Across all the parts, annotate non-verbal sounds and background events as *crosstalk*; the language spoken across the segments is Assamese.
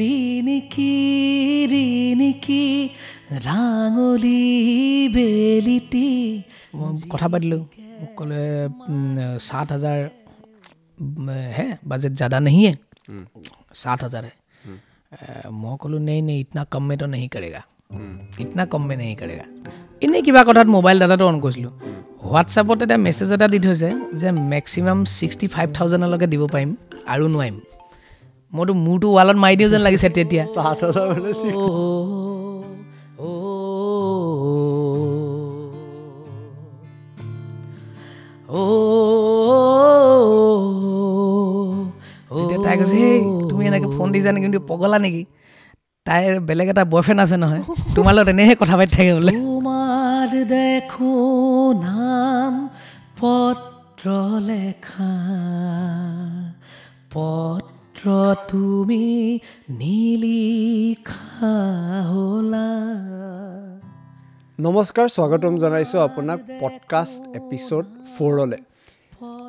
ৰিনিকি ৰিনিকি ৰাঙলি বেলিটি কথা পাতিলোঁ মোক ক'লে সাত হাজাৰ হে বাজেট জাদা হে সাত হাজাৰে। মই ক'লোঁ নেই নে ইতনা কম মেটো নহি কৰেগা। ইতনা কম মে নহি কৰেগা। এনেই কিবা কথাত মোবাইল দাদাটো অন কৰিছিলোঁ। হোৱাটছএপত এটা মেছেজ এটা দি থৈছে যে মেক্সিমাম ছিক্সটি ফাইভ থাউজেণ্ডলৈকে দিব পাৰিম আৰু নোৱাৰিম। মইতো মূৰটো ৱালত মাৰি দিওঁ যেন লাগিছে তেতিয়া তেতিয়া তাই কৈছে সেই তুমি এনেকৈ ফোন দিছা নেকি কিন্তু পগলা নেকি তাইৰ বেলেগ এটা বয়ফ্ৰেণ্ড আছে নহয় তোমাৰ লগত এনেহে কথা পাতি থাকে বোলে তোমাৰ দেখো নাম পত্ৰ লেখা পত্ৰ তুমি নিলিখা হ'লা নমস্কাৰ স্বাগতম জনাইছোঁ আপোনাক পডকাষ্ট এপিছ'ড ফ'ৰলৈ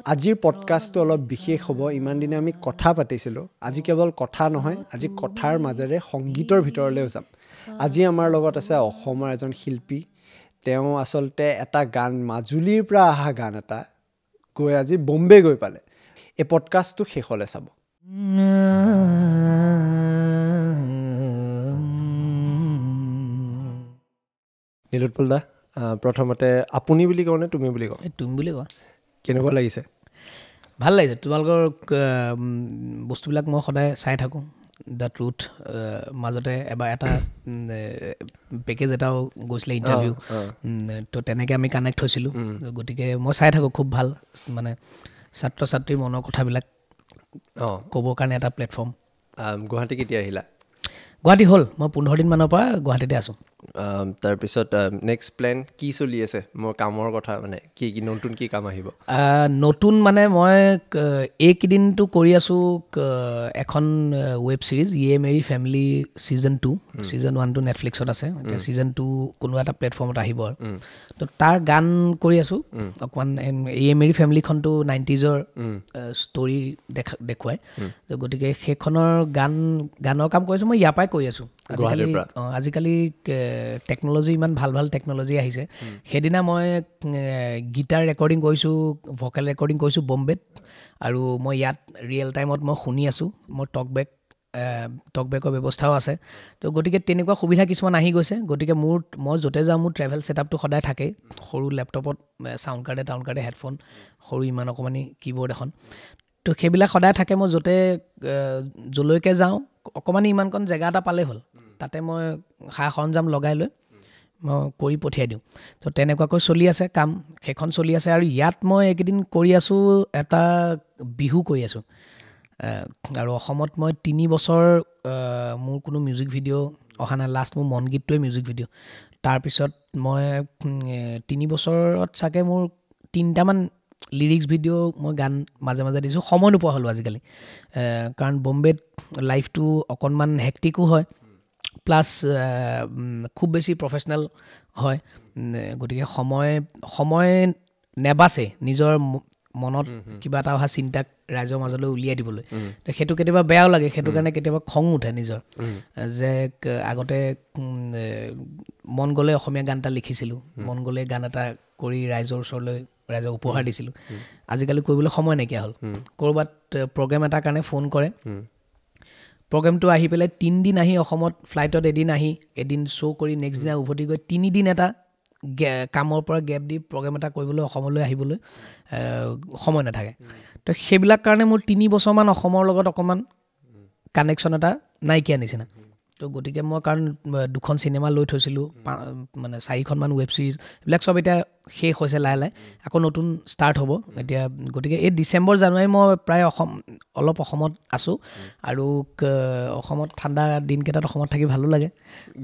আজিৰ পডকাষ্টটো অলপ বিশেষ হ'ব ইমান দিনে আমি কথা পাতিছিলোঁ। আজি কেৱল কথা নহয় আজি কথাৰ মাজেৰে সংগীতৰ ভিতৰলৈও যাম। আজি আমাৰ লগত আছে অসমৰ এজন শিল্পী। তেওঁ আচলতে এটা গান মাজুলীৰ পৰা অহা গান এটা গৈ আজি বম্বে গৈ পালে। এই পডকাষ্টটো শেষলৈ চাব। নীলোৎপল দা প্ৰথমতে আপুনি বুলি কওঁনে তুমি বুলি কওঁ? তুমি বুলি কোৱা। কেনেকুৱা লাগিছে? ভাল লাগিছে। তোমালোকৰ বস্তুবিলাক মই সদায় চাই থাকোঁ। দ্য ট্ৰুথ মাজতে এবাৰ এটা পেকেজ এটাও গৈছিলে ইণ্টাৰভিউ। তো তেনেকৈ আমি কানেক্ট হৈছিলোঁ। গতিকে মই চাই থাকোঁ খুব ভাল। মানে ছাত্ৰ ছাত্ৰীৰ মনৰ কথাবিলাক অঁ। ক'বৰ কাৰণে এটা প্লেটফৰ্ম গুৱাহাটী কেতিয়া আহিলা? গুৱাহাটী হ'ল মই পোন্ধৰ দিনমানৰ পৰা গুৱাহাটীতে আছোঁ। তাৰপিছত নেক্সট প্লেন কি চলি আছে? মোৰ কামৰ কথা মানে কি কি নতুন কি কাম আহিব? আহ, নতুন মানে মই এইকেইদিনটো কৰি আছোঁ এখন web series Yeh Meri Family season two season ওৱানটো নেটফ্লিক্সত আছে এতিয়া ছিজন টু কোনো এটা প্লেটফৰ্মত আহিব আৰু। তো তাৰ গান কৰি আছোঁ অকণমান ইয়ে মেৰি ফেমিলিখনটো নাইণ্টিজৰ ষ্টৰি দেখা দেখুৱাই। তো গতিকে সেইখনৰ গান গানৰ কাম কৰিছোঁ মই ইয়াৰ পৰাই কৰি আছোঁ। গুৱাহাটীৰ পৰা? অঁ আজিকালি টেকন'লজি ইমান ভাল ভাল টেকন'লজি আহিছে। সেইদিনা মই গীটাৰ ৰেকৰ্ডিং কৰিছোঁ ভকেল ৰেকৰ্ডিং কৰিছোঁ বম্বেত। আৰু মই ইয়াত ৰিয়েল টাইমত মই শুনি আছোঁ। মোৰ টকবেক টকবেকৰ ব্যৱস্থাও আছে। তো গতিকে তেনেকুৱা সুবিধা কিছুমান আহি গৈছে। গতিকে মোৰ মই য'তে যাওঁ মোৰ ট্ৰেভেল ছেটআপটো সদায় থাকেই। সৰু লেপটপত চাউণ্ড কাৰ্ডে টাউন কাৰ্ডে হেডফোন সৰু ইমান অকণমানি কীবৰ্ড এখন। তো সেইবিলাক সদায় থাকে মই য'তে য'লৈকে যাওঁ অকণমানি ইমানকণ জেগা এটা পালেই হ'ল। তাতে মই সা সৰঞ্জাম লগাই লৈ মই কৰি পঠিয়াই দিওঁ। তো তেনেকুৱাকৈ চলি আছে কাম সেইখন চলি আছে আৰু ইয়াত মই এইকেইদিন কৰি আছোঁ এটা বিহু কৰি আছোঁ। আৰু অসমত মই তিনি বছৰ মোৰ কোনো মিউজিক ভিডিঅ' অহা নাই। লাষ্ট মোৰ মন গীতটোৱে মিউজিক ভিডিঅ' তাৰপিছত মই তিনি বছৰত চাগে মোৰ তিনিটামান লিৰিক্স ভিডিঅ' মই গান মাজে মাজে দিছোঁ। সময় নোপোৱা হ'লোঁ আজিকালি। কাৰণ বম্বেত লাইফটো অকণমান হেক্টিকো হয়। প্লাছ খুব বেছি প্ৰফেচনেল হয়। গতিকে সময় সময় নেবাচে নিজৰ মনত কিবা এটা অহা চিন্তাক ৰাইজৰ মাজলৈ উলিয়াই দিবলৈ। তো সেইটো কেতিয়াবা বেয়াও লাগে সেইটো কাৰণে কেতিয়াবা খং উঠে নিজৰ। যে আগতে মন গ'লে অসমীয়া গান এটা লিখিছিলোঁ। মন গ'লে গান এটা কৰি ৰাইজৰ ওচৰলৈ ৰাইজক উপহাৰ দিছিলোঁ। আজিকালি কৰিবলৈ সময় নাইকিয়া হ'ল। ক'ৰবাত প্ৰগ্ৰেম এটাৰ কাৰণে ফোন কৰে। প্ৰগ্ৰেমটো আহি পেলাই তিনিদিন আহি অসমত ফ্লাইটত এদিন আহি এদিন শ্ব' কৰি নেক্সট দিনা উভতি গৈ তিনিদিন এটা গে কামৰ পৰা গেপ দি প্ৰগ্ৰেম এটা কৰিবলৈ অসমলৈ আহিবলৈ সময় নাথাকে। তো সেইবিলাক কাৰণে মোৰ তিনি বছৰমান অসমৰ লগত অকণমান কানেকশ্যন এটা নাইকিয়া নিচিনা। তো গতিকে মই কাৰণ দুখন চিনেমা লৈ থৈছিলোঁ মানে চাৰিখনমান ৱেব ছিৰিজ এইবিলাক চব এতিয়া শেষ হৈছে লাহে লাহে। আকৌ নতুন ষ্টাৰ্ট হ'ব। এতিয়া গতিকে এই ডিচেম্বৰ জানুৱাৰী মই প্ৰায় অসম অলপ অসমত আছোঁ। আৰু অসমত ঠাণ্ডা দিনকেইটাত অসমত থাকি ভালো লাগে।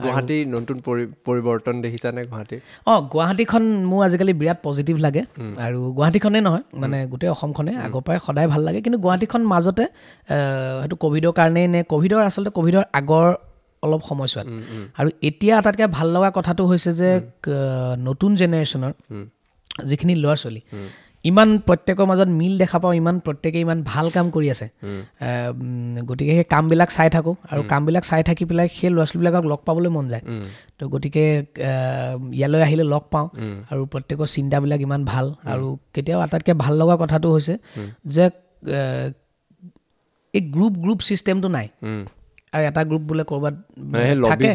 গুৱাহাটীৰ নতুন পৰি পৰিৱৰ্তন দেখিছানে গুৱাহাটীৰ? অঁ গুৱাহাটীখন মোৰ আজিকালি বিৰাট পজিটিভ লাগে। আৰু গুৱাহাটীখনেই নহয় মানে গোটেই অসমখনে আগৰ পৰাই সদায় ভাল লাগে। কিন্তু গুৱাহাটীখন মাজতে হয়তো ক'ভিডৰ কাৰণেই নে ক'ভিডৰ আচলতে ক'ভিডৰ আগৰ অলপ সময়ছোৱাত। আৰু এতিয়া আটাইতকৈ ভাল লগা কথাটো হৈছে যে নতুন জেনেৰেশ্যনৰ যিখিনি ল'ৰা ছোৱালী ইমান প্ৰত্যেকৰ মাজত মিল দেখা পাওঁ ইমান প্ৰত্যেকে ইমান ভাল কাম কৰি আছে। গতিকে সেই কামবিলাক চাই থাকোঁ আৰু কামবিলাক চাই থাকি পেলাই সেই ল'ৰা ছোৱালীবিলাকক লগ পাবলৈ মন যায়। তো গতিকে ইয়ালৈ আহিলে লগ পাওঁ আৰু প্ৰত্যেকৰ চিন্তাবিলাক ইমান ভাল আৰু কেতিয়াও আটাইতকৈ ভাল লগা কথাটো হৈছে যে এই গ্ৰুপ গ্ৰুপ ছিষ্টেমটো নাই আৰু এটা গ্ৰুপ বোলে ক'ৰবাত থাকে।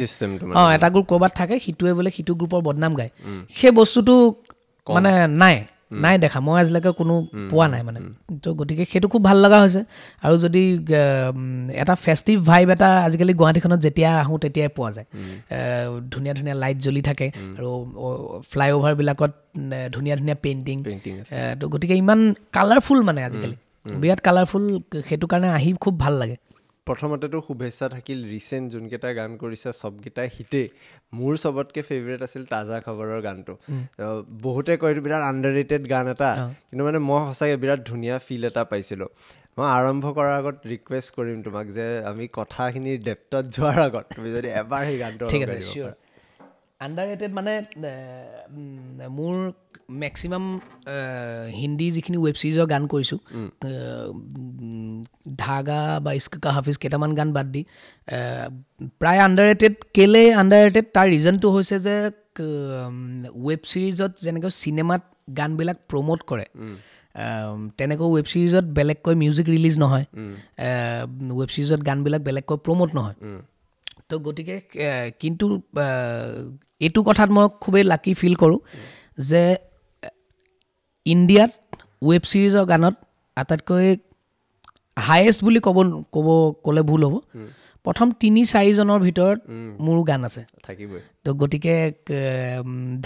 অঁ এটা গ্ৰুপ ক'ৰবাত থাকে সিটোৱে বোলে সিটো গ্ৰুপৰ বদনাম গায়। সেই বস্তুটো মানে নাই নাই দেখা। মই আজিলৈকে কোনো পোৱা নাই মানে। তো গতিকে সেইটো খুব ভাল লগা হৈছে। আৰু যদি এটা ফেষ্টিভ ভাইব এটা আজিকালি গুৱাহাটীখনত যেতিয়া আহোঁ তেতিয়াই পোৱা যায়। ধুনীয়া ধুনীয়া লাইট জ্বলি থাকে আৰু ফ্লাইঅভাৰবিলাকত ধুনীয়া ধুনীয়া পেইণ্টিং তো গতিকে ইমান কালাৰফুল মানে আজিকালি। বিৰাট কালাৰফুল সেইটো কাৰণে আহি খুব ভাল লাগে। প্ৰথমতেতো শুভেচ্ছা থাকিল ৰিচেণ্ট যোনকেইটা গান কৰিছে চবকেইটাই হিটেই। মোৰ চবতকৈ ফেভৰেট আছিল তাজা খবৰৰ গানটো। বহুতে কয় এইটো বিৰাট আণ্ডাৰ ৰেটেড গান এটা। কিন্তু মানে মই সঁচাকৈ বিৰাট ধুনীয়া ফিল এটা পাইছিলোঁ। মই আৰম্ভ কৰাৰ আগত ৰিকুৱেষ্ট কৰিম তোমাক যে আমি কথাখিনি ডেপ্থত যোৱাৰ আগত তুমি যদি এবাৰ সেই গানটো ঠিক আছে। আণ্ডাৰ ৰেটেড মানে মোৰ মেক্সিমাম হিন্দী যিখিনি ৱেব ছিৰিজৰ গান কৰিছোঁ ধাগা বা ইস্কা হাফিজ কেইটামান গান বাদ দি প্ৰায় আণ্ডাৰ ৰেটেড কেলে আণ্ডাৰ ৰেটেড তাৰ ৰিজনটো হৈছে যে ৱেব ছিৰিজত যেনেকৈ চিনেমাত গানবিলাক প্ৰম'ট কৰে তেনেকৈ ৱেব ছিৰিজত বেলেগকৈ মিউজিক ৰিলিজ নহয় ৱেব ছিৰিজত গানবিলাক বেলেগকৈ প্ৰম'ট নহয়। তো গতিকে কিন্তু এইটো কথাত মই খুবেই লাকি ফিল কৰোঁ যে ইণ্ডিয়াত ৱেব ছিৰিজৰ গানত আটাইতকৈ হায়েষ্ট বুলি ক'ব ক'ব ক'লে ভুল হ'ব। প্ৰথম তিনি চাৰিজনৰ ভিতৰত মোৰো গান আছে। তো গতিকে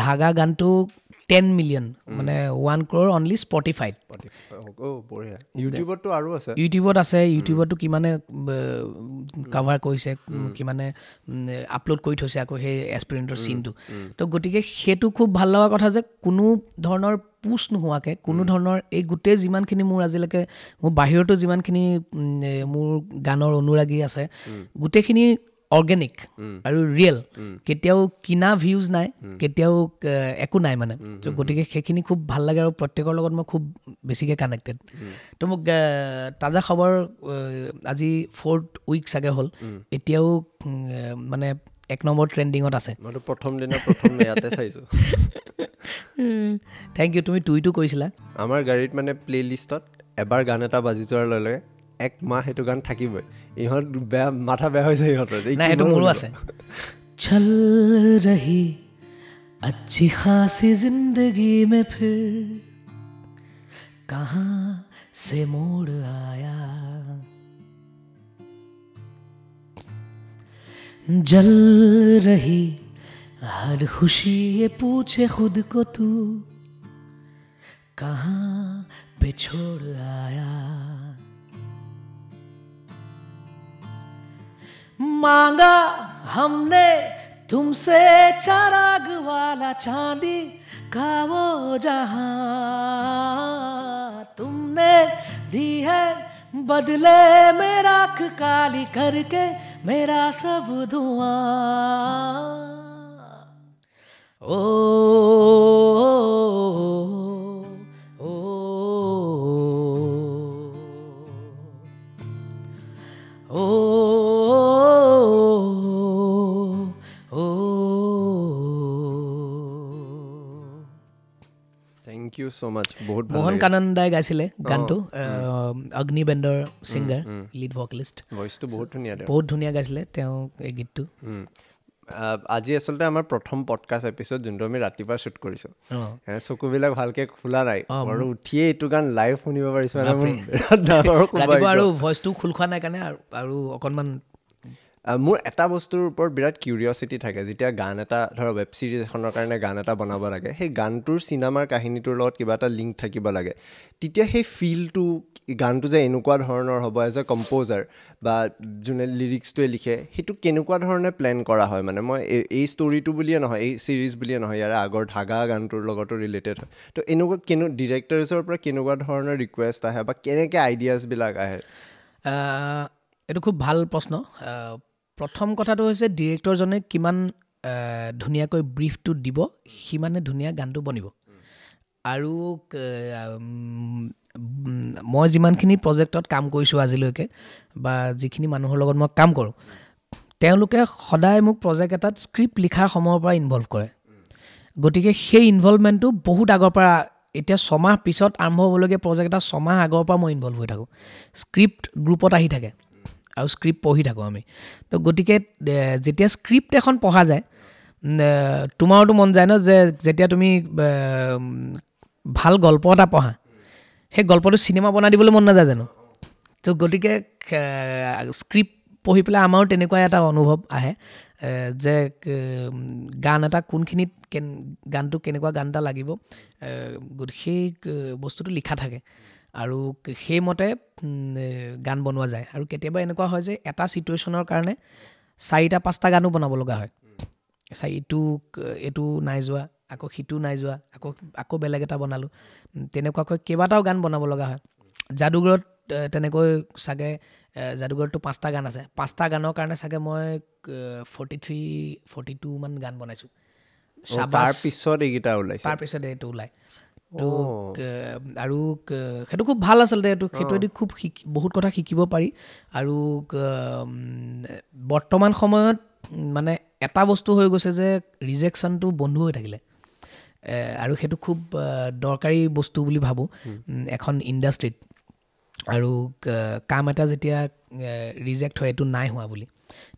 ধাগা গানটো টেন মিলিয়ন মানে ওৱান ক্ৰ'ৰ অনলি স্পটিফাইড ইউটিউবতো আৰু আছে। ইউটিউবত আছে। ইউটিউবতো কিমানে কাভাৰ কৰিছে কিমানে আপলোড কৰি থৈছে আকৌ সেই এক্সপেৰিয়েণ্টৰ চিনটো তো গতিকে সেইটো খুব ভাল লগা কথা যে কোনো ধৰণৰ পুচ নোহোৱাকৈ কোনো ধৰণৰ এই গোটেই যিমানখিনি মোৰ আজিলৈকে মোৰ বাহিৰতো যিমানখিনি মোৰ গানৰ অনুৰাগী আছে গোটেইখিনি অৰ্গেনিক আৰু ৰিয়েল কেতিয়াও কিনা ভিউজ নাই কেতিয়াও একো নাই মানে। তো গতিকে সেইখিনি খুব ভাল লাগে আৰু প্ৰত্যেকৰ লগত মই খুব বেছিকৈ কানেক্টেড তো মোক তাজা খবৰ আজি ফ'ৰ্থ উইক চাগে হ'ল। এতিয়াও মানে এক নম্বৰ ট্ৰেণ্ডিঙত আছে মইতো প্ৰথম দিনা প্ৰথম ইয়াতে চাইছোঁ থেংক ইউ তুমি টুইটো কৈছিলা আমাৰ গাড়ীত মানে প্লে লিষ্টত এবাৰ গান এটা বাজি যোৱাৰ লগে লগে এক মাহ সেইটো গান থাকিবই ইহঁত বেয়া মাথা বেয়া হৈ যায় ইহঁতৰ যে এই নাই কি সেইটো হ'ল মোৰো বোলো। আছে চল ৰহি अच्छी खासी जिंदगी में फिर कहाँ से मोड़ आया जल रही, हर खुशी ये पूछे खुद को तू, कहाँ पे छोड़ आया? मांगा हमने तुमसे चराग वाला चांदी का वो जहाँ तुमने दी है बदले में राख काली करके मेरा सब धुआँ ओ, ओ, ইউ ছ' মাছ বহুত মোহন কানন দাই গাইছিলে গানটো অগ্নি বেণ্ডৰ ছিংগাৰ লিড ভকেলিষ্ট ভইচটো বহুত ধুনীয়া বহুত ধুনীয়া গাইছিলে তেওঁ এই গীতটো। আজি আচলতে আমাৰ প্ৰথম পডকাষ্ট এপিছড যোনটো আমি ৰাতিপুৱা শ্বুট কৰিছোঁ। চকুবিলাক ভালকে খোলা নাই। আৰু উঠিয়ে এইটো গান লাইভ শুনিব পাৰিছো। আৰু ভইচটো খোল খোৱা নাই কাৰণে আৰু- অকণমান মোৰ এটা বস্তুৰ ওপৰত বিৰাট কিউৰিয়চিটি থাকে। যেতিয়া গান এটা ধৰক ৱেব ছিৰিজ এখনৰ কাৰণে গান এটা বনাব লাগে সেই গানটোৰ চিনেমাৰ কাহিনীটোৰ লগত কিবা এটা লিংক থাকিব লাগে। তেতিয়া সেই ফিলটো গানটো যে এনেকুৱা ধৰণৰ হ'ব এজ এ কম্প'জাৰ বা যোনে লিৰিক্সটোৱে লিখে সেইটো কেনেকুৱা ধৰণে প্লেন কৰা হয়? মানে মই এই- ষ্টৰিটো বুলিয়ে নহয় এই ছিৰিজ বুলিয়ে নহয় ইয়াৰে আগৰ ধাগা গানটোৰ লগতো ৰিলেটেড হয়। তো এনেকুৱা কেনে ডিৰেক্টৰ্ছৰ পৰা কেনেকুৱা ধৰণৰ ৰিকুৱেষ্ট আহে বা কেনেকৈ আইডিয়াছবিলাক আহে? এইটো খুব ভাল প্ৰশ্ন। প্ৰথম কথাটো হৈছে ডিৰেক্টৰজনে কিমান ধুনীয়াকৈ ব্ৰিফটো দিব সিমানে ধুনীয়া গানটো বনিব। আৰু মই যিমানখিনি প্ৰজেক্টত কাম কৰিছোঁ আজিলৈকে বা যিখিনি মানুহৰ লগত মই কাম কৰোঁ তেওঁলোকে সদায় মোক প্ৰজেক্ট এটাত স্ক্ৰিপ্ট লিখাৰ সময়ৰ পৰা ইনভল্ভ কৰে। গতিকে সেই ইনভলভমেণ্টটো বহুত আগৰ পৰা এতিয়া ছমাহ পিছত আৰম্ভ হ'বলগীয়া প্ৰজেক্ট এটা ছমাহ আগৰ পৰা মই ইনভল্ভ হৈ থাকোঁ। স্ক্ৰিপ্ট গ্ৰুপত আহি থাকে। আৰু স্ক্ৰিপ্ট পঢ়ি থাকোঁ আমি। তো গতিকে যেতিয়া স্ক্ৰিপ্ট এখন পঢ়া যায় তোমাৰোতো মন যায় ন যে যেতিয়া তুমি ভাল গল্প এটা পঢ়া সেই গল্পটো চিনেমা বনাই দিবলৈ মন নাযায় জানো? তো গতিকে স্ক্ৰিপ্ট পঢ়ি পেলাই আমাৰো তেনেকুৱা এটা অনুভৱ আহে যে গান এটা কোনখিনিত কেন গানটো কেনেকুৱা গান এটা লাগিব সেই বস্তুটো লিখা থাকে। আৰু সেইমতে গান বনোৱা যায়। আৰু কেতিয়াবা এনেকুৱা হয় যে এটা ছিটুৱেশ্যনৰ কাৰণে চাৰিটা পাঁচটা গানো বনাব লগা হয়। চাই ইটো এইটো নাই যোৱা আকৌ সিটো নাই যোৱা আকৌ আকৌ বেলেগ এটা বনালোঁ। তেনেকুৱাকৈ কেইবাটাও গান বনাব লগা হয়। যাদুঘৰত তেনেকৈ চাগে এ, যাদুঘৰতটো পাঁচটা গান আছে। পাঁচটা গানৰ কাৰণে চাগে মই ফৰ্টি থ্ৰী ফৰ্টি টু মান গান বনাইছোঁ। অ, তাৰ পিছত এইকেইটা ওলাইছে? তাৰপিছত এইটো ওলায় তো আৰু সেইটো খুব ভাল আচলতে এইটো সেইটোৱেদি খুব শিকি বহুত কথা শিকিব পাৰি। আৰু বৰ্তমান সময়ত মানে এটা বস্তু হৈ গৈছে যে ৰিজেকশ্যনটো বন্ধ হৈ থাকিলে। আৰু সেইটো খুব দৰকাৰী বস্তু বুলি ভাবোঁ। এখন ইণ্ডাষ্ট্ৰীত। আৰু কাম এটা যেতিয়া ৰিজেক্ট হয় এইটো নাই হোৱা বুলি।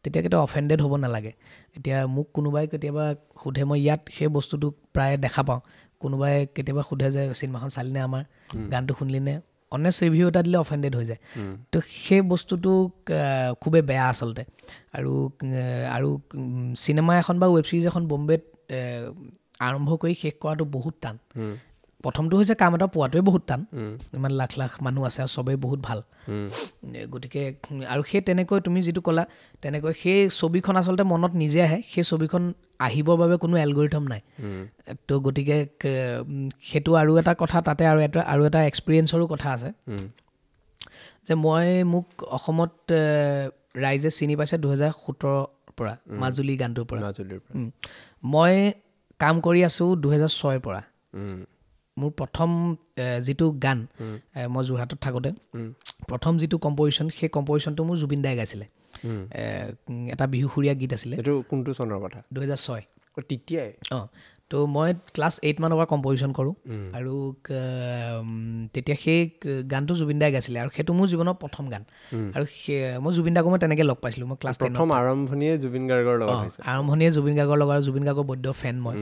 তেতিয়া কেতিয়াও অফেণ্ডেড হ'ব নালাগে। এতিয়া মোক কোনোবাই কেতিয়াবা সোধে মই ইয়াত সেই বস্তুটো প্ৰায় দেখা পাওঁ। কোনোবাই কেতিয়াবা সোধে যে চিনেমাখন চালিনে আমাৰ? গানটো শুনিলিনে অনেষ্ট ৰিভিউ এটা দিলে অফেণ্ডেড হৈ যায়। তো সেই বস্তুটো খুবেই বেয়া আচলতে। আৰু আৰু চিনেমা এখন বা ৱেব ছিৰিজ এখন বম্বেত আৰম্ভ কৰি শেষ কৰাটো বহুত টান। প্ৰথমটো হৈছে কাম এটা পোৱাটোৱে বহুত টান। ইমান লাখ লাখ মানুহ আছে আৰু চবেই বহুত ভাল। গতিকে আৰু সেই তেনেকৈ তুমি যিটো ক'লা তেনেকৈ সেই ছবিখন আচলতে মনত নিজে আহে। সেই ছবিখন আহিবৰ বাবে কোনো এলগৰিথম নাই। তো গতিকে সেইটো আৰু এটা কথা তাতে আৰু এটা আৰু এটা এক্সপিৰিয়েঞ্চৰো কথা আছে। যে মই মোক অসমত ৰাইজে চিনি পাইছে দুহেজাৰ সোতৰৰ পৰা মাজুলী গানটোৰ পৰা। মাজুলীৰ পৰা। উম। মই কাম কৰি আছোঁ দুহেজাৰ ছয়ৰ পৰা। মোৰ প্ৰথম যিটো গান মই যোৰহাটত থাকোঁতে প্ৰথম যিটো কম্প'জিশ্যন সেই কম্প'জিশ্যনটো মোৰ জুবিন দাই গাইছিলে। এটা বিহুসুৰীয়া গীত আছিলে। এইটো কোনটো চনৰ কথা? দুহেজাৰ ছয়। তেতিয়াই? অঁ তো মই ক্লাছ এইট মানৰ পৰা কম্প'জিশ্যন কৰোঁ। আৰু তেতিয়া সেই গানটো জুবিন দাই গাইছিলে আৰু সেইটো মোৰ জীৱনৰ প্ৰথম গান। আৰু মই জুবিন দাকো মই তেনেকৈ লগ পাইছিলোঁ মই ক্লাছ প্ৰথম আৰম্ভণিয়ে জুবিন গাৰ্গৰ লগত আৰম্ভণিয়ে জুবিন গাৰ্গৰ লগত আৰু জুবিন গাৰ্গৰ বৈদ্য ফেন মই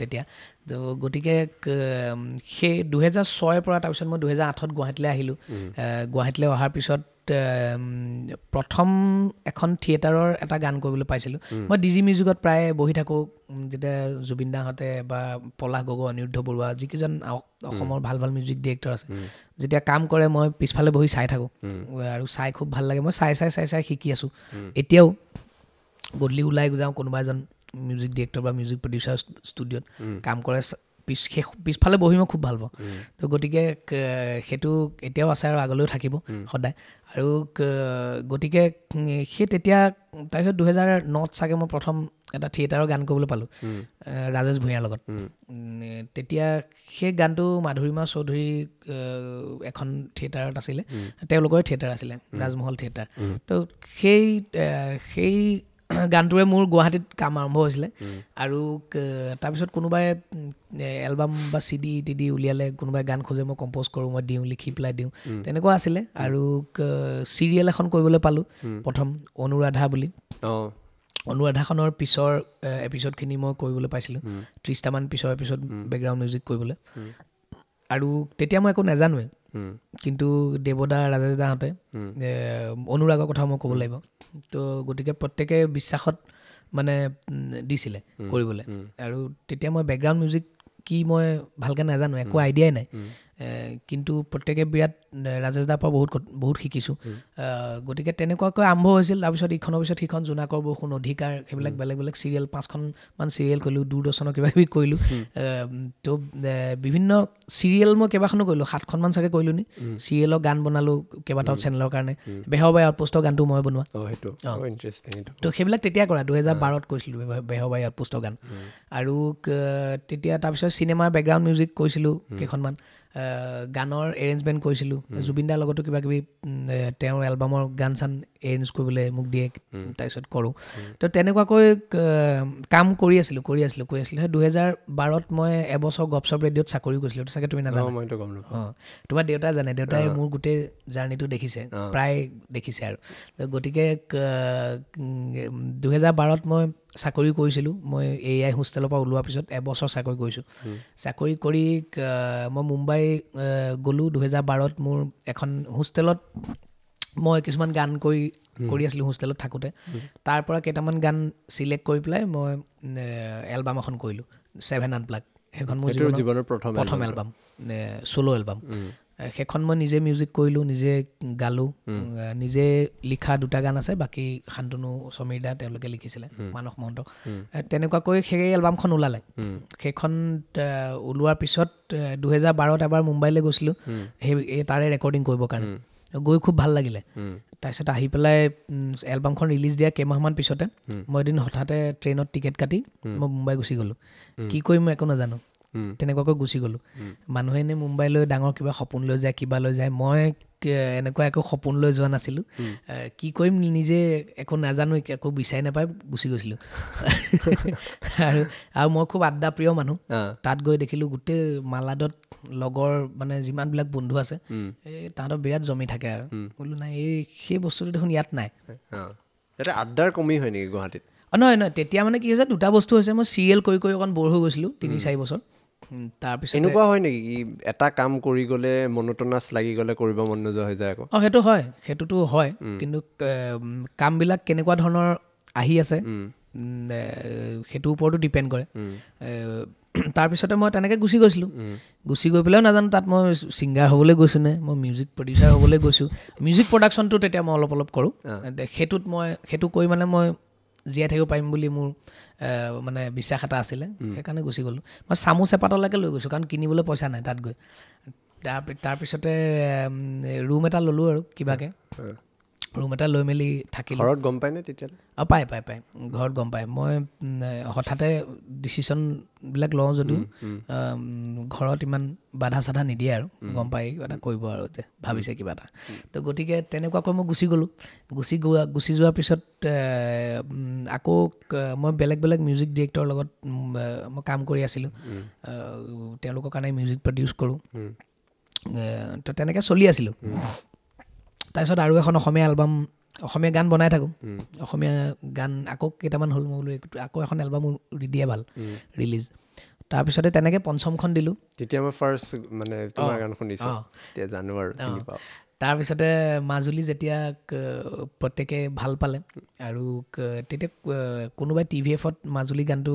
তেতিয়া। তো গতিকে সেই দুহেজাৰ ছয়ৰ পৰা তাৰপিছত মই দুহেজাৰ আঠত গুৱাহাটীলৈ আহিলোঁ। গুৱাহাটীলৈ অহাৰ পিছত প্ৰথম এখন থিয়েটাৰৰ এটা গান কৰিবলৈ পাইছিলোঁ। মই ডি জি মিউজিকত প্ৰায় বহি থাকোঁ যেতিয়া জুবিন দাহঁতে বা পলাশ গগৈ অনিৰুদ্ধ বৰুৱা যিকেইজন অসমৰ ভাল ভাল মিউজিক ডিৰেক্টৰ আছে যেতিয়া কাম কৰে মই পিছফালে বহি চাই থাকোঁ। আৰু চাই খুব ভাল লাগে মই চাই চাই চাই চাই শিকি আছোঁ। এতিয়াও গধূলি ওলাই যাওঁ কোনোবা এজন মিউজিক ডিৰেক্টৰ বা মিউজিক প্ৰডিউচাৰ ষ্টুডিঅ'ত কাম কৰে পিছ সেই পিছফালে বহি মই খুব ভাল পাওঁ। তো গতিকে সেইটো এতিয়াও আছে আৰু আগলৈও থাকিব সদায়। আৰু গতিকে সেই তেতিয়া তাৰপিছত দুহেজাৰ নত চাগে মই প্ৰথম এটা থিয়েটাৰৰ গান কৰিবলৈ পালোঁ ৰাজেশ ভূঞাৰ লগত। তেতিয়া সেই গানটো মাধুৰীমা চৌধুৰী এখন থিয়েটাৰত আছিলে। তেওঁলোকৰে থিয়েটাৰ আছিলে ৰাজমহল থিয়েটাৰ। তো সেই সেই গানটোৰে মোৰ গুৱাহাটীত কাম আৰম্ভ হৈছিলে। আৰু তাৰপিছত কোনোবাই এলবাম বা চি ডি টি ডি উলিয়ালে কোনোবাই গান খোজে মই কম্প'জ কৰোঁ মই দিওঁ লিখি পেলাই দিওঁ তেনেকুৱা আছিলে। আৰু চিৰিয়েল এখন কৰিবলৈ পালোঁ প্ৰথম অনুৰাধা বুলি। অঁ। অনুৰাধাখনৰ পিছৰ এপিছ'ডখিনি মই কৰিবলৈ পাইছিলোঁ ত্ৰিছটামান পিছৰ এপিছ'ড বেকগ্ৰাউণ্ড মিউজিক কৰিবলৈ। আৰু তেতিয়া মই একো নাজানোৱে। কিন্তু দেৱদা ৰাজেশ দাহঁতে অনুৰাগৰ কথা মই ক'ব লাগিব। তো গতিকে প্ৰত্যেকে বিশ্বাসত মানে দিছিলে কৰিবলৈ। আৰু তেতিয়া মই বেকগ্ৰাউণ্ড মিউজিক কি মই ভালকৈ নাজানো একো আইডিয়াই নাই। কিন্তু প্ৰত্যেকে বিৰাট ৰাজেশ দাৰ পৰা বহুত বহুত শিকিছোঁ। গতিকে তেনেকুৱাকৈ আৰম্ভ হৈছিল তাৰপিছত ইখনৰ পিছত সিখন জোনাকৰ বৰষুণ অধিকাৰ সেইবিলাক বেলেগ বেলেগ চিৰিয়েল পাঁচখনমান চিৰিয়েল কৰিলোঁ দূৰদৰ্শনৰ কিবা কিবি কৰিলোঁ। তো বিভিন্ন চিৰিয়েল মই কেইবাখনো কৰিলোঁ সাতখনমান চাগে কৰিলোঁ নি? চিৰিয়েলৰ গান বনালোঁ কেইবাটাও চেনেলৰ কাৰণে। বেহৰবাৰী আউটপোষ্টৰ গানটো মই বনোৱা। তো সেইবিলাক তেতিয়া কৰা দুহেজাৰ বাৰত কৰিছিলোঁ বেহ- বেহৰবাৰী আউটপোষ্টৰ গান। আৰু তেতিয়া তাৰপিছত চিনেমাৰ বেকগ্ৰাউণ্ড মিউজিক কৰিছিলোঁ কেইখনমান। গানৰ এৰেঞ্জমেণ্ট কৰিছিলোঁ। জুবিন দাৰ লগতো কিবা কিবি তেওঁৰ এলবামৰ গান চান এৰেঞ্জ কৰিবলৈ মোক দিয়ে তাৰপিছত কৰোঁ। তো তেনেকুৱাকৈ কাম কৰি আছিলোঁ কৰি আছিলোঁ কৰি আছিলোঁ। সেই দুহেজাৰ বাৰত মই এবছৰ গপছপ ৰেডিঅ'ত চাকৰি কৰিছিলোঁ চাগে তুমি নাজানা? অঁ তোমাৰ দেউতাই জানে দেউতাই মোৰ গোটেই জাৰ্ণিটো দেখিছে প্ৰায় দেখিছে আৰু। গতিকে দুহেজাৰ বাৰত মই চাকৰি কৰিছিলোঁ। মই এ আই হোষ্টেলৰ পৰা ওলোৱাৰ পিছত এবছৰ চাকৰি কৰিছোঁ। চাকৰি কৰি মই মুম্বাই গ'লোঁ দুহেজাৰ বাৰত মোৰ এখন হোষ্টেলত মই কিছুমান গান কৰি কৰি আছিলোঁ হোষ্টেলত থাকোঁতে। তাৰ পৰা কেইটামান গান চিলেক্ট কৰি পেলাই মই এলবাম এখন কৰিলোঁ। ছেভেন আনপ্লাগ সেইখন মোৰ জীৱনৰ জীৱনৰ প্ৰথম প্ৰথম এলবাম চ'ল' এলবাম সেইখন মই নিজে মিউজিক কৰিলোঁ নিজে গালোঁ নিজে লিখা দুটা গান আছে বাকী শান্তনু সমীৰ দা তেওঁলোকে লিখিছিলে মানস মহন্ত। তেনেকুৱাকৈ সেই এলবামখন ওলালে। সেইখন ওলোৱাৰ পিছত দুহেজাৰ বাৰত এবাৰ মুম্বাইলৈ গৈছিলোঁ। সেই তাৰে ৰেকৰ্ডিং কৰিবৰ কাৰণে। গৈ খুব ভাল লাগিলে। তাৰপিছত আহি পেলাই এলবামখন ৰিলিজ দিয়াৰ কেইমাহমান পিছতে মই এদিন হঠাতে ট্ৰেইনত টিকেট কাটি মই মুম্বাই গুচি গ'লোঁ। কি কৰিম মই একো নাজানো। তেনেকুৱাকৈ গুচি গ'লোঁ। মানুহে এনেই মুম্বাইলৈ ডাঙৰ কিবা সপোন লৈ যায় কিবা লৈ যায়। মই এনেকুৱা একো সপোন লৈ যোৱা নাছিলোঁ। কি কৰিম নিজে একো নাজানো একো বিচাৰি নাপাই গুচি গৈছিলোঁ। *laughs* আৰু আৰু মই খুব আড্ডা প্ৰিয় মানুহ তাত গৈ দেখিলোঁ গোটেই মালাডত লগৰ মানে যিমানবিলাক বন্ধু আছে এই তাহাঁতৰ বিৰাট জমি থাকে আৰু। বোলো নাই এই সেই বস্তুটো দেখোন ইয়াত নাই। আড্ডাৰ কমি হয় নেকি গুৱাহাটীত? নহয় নহয়। তেতিয়া মানে কি হৈছে দুটা বস্তু হৈছে মই চিৰিয়েল কৰি কৰি অকণ ব'ৰ হৈ গৈছিলোঁ তিনি চাৰি বছৰ। তাৰপিছত এনেকুৱা হয় নেকি? এটা কাম কৰি গ'লে মনোটনাছ লাগি গ'লে কৰিব মন নোযোৱা হৈ যায় আকৌ। অঁ সেইটো হয় সেইটোতো হয় কিন্তু কামবিলাক কেনেকুৱা ধৰণৰ আহি আছে সেইটোৰ ওপৰতো ডিপেণ্ড কৰে। *clears throat* তাৰপিছতে মই তেনেকৈ গুচি গৈছিলোঁ। গুচি গৈ পেলাইও নাজানো তাত মই ছিংগাৰ হ'বলৈ গৈছোঁ নে মই মিউজিক প্ৰডিউচাৰ হ'বলৈ গৈছোঁ। মিউজিক প্ৰডাকশ্যনটো তেতিয়া মই অলপ অলপ কৰোঁ। সেইটোত মই সেইটো কৰি মানে মই জীয়াই থাকিব পাৰিম বুলি মোৰ মানে বিশ্বাস এটা আছিলে। সেইকাৰণে গুচি গ'লোঁ। মই চামুচ এপাতলৈকে লৈ গৈছোঁ কাৰণ কিনিবলৈ পইচা নাই তাত গৈ। তাৰ তাৰপিছতে ৰুম এটা ল'লোঁ আৰু কিবাকৈ। ৰুম এটা লৈ মেলি থাকিলোঁ। ঘৰত গম পায়নে তেতিয়ালৈ? অঁ পায় পায় পায়। ঘৰত গম পায়। মই হঠাতে ডিচিশ্যনবিলাক লওঁ যদিও ঘৰত ইমান বাধা চাধা নিদিয়ে আৰু। গম পায় কিবা এটা কৰিব আৰু যে ভাবিছে কিবা এটা। তো গতিকে তেনেকুৱাকৈ মই গুচি গ'লোঁ। গুচি গোৱা গুচি যোৱাৰ পিছত আকৌ মই বেলেগ বেলেগ মিউজিক ডিৰেক্টৰৰ লগত মই কাম কৰি আছিলোঁ। তেওঁলোকৰ কাৰণে মিউজিক প্ৰডিউচ কৰোঁ। তো তেনেকৈ চলি আছিলোঁ। তাৰপিছত আৰু এখন অসমীয়া এলবাম অসমীয়া গান বনাই থাকোঁ। অসমীয়া গান আকৌ কেইটামান হ'ল মই বোলো আকৌ এখন এলবাম দিয়ে ভাল ৰিলিজ তাৰপিছতে তেনেকৈ পঞ্চমখন দিলোঁ। তেতিয়া মই ফাৰ্ষ্ট মানে তোমাৰ গান শুনিছোঁ। জানো আৰু তাৰপিছতে মাজুলী যেতিয়া প্ৰত্যেকে ভাল পালে আৰু তেতিয়া কোনোবাই টি ভি এফত মাজুলী গানটো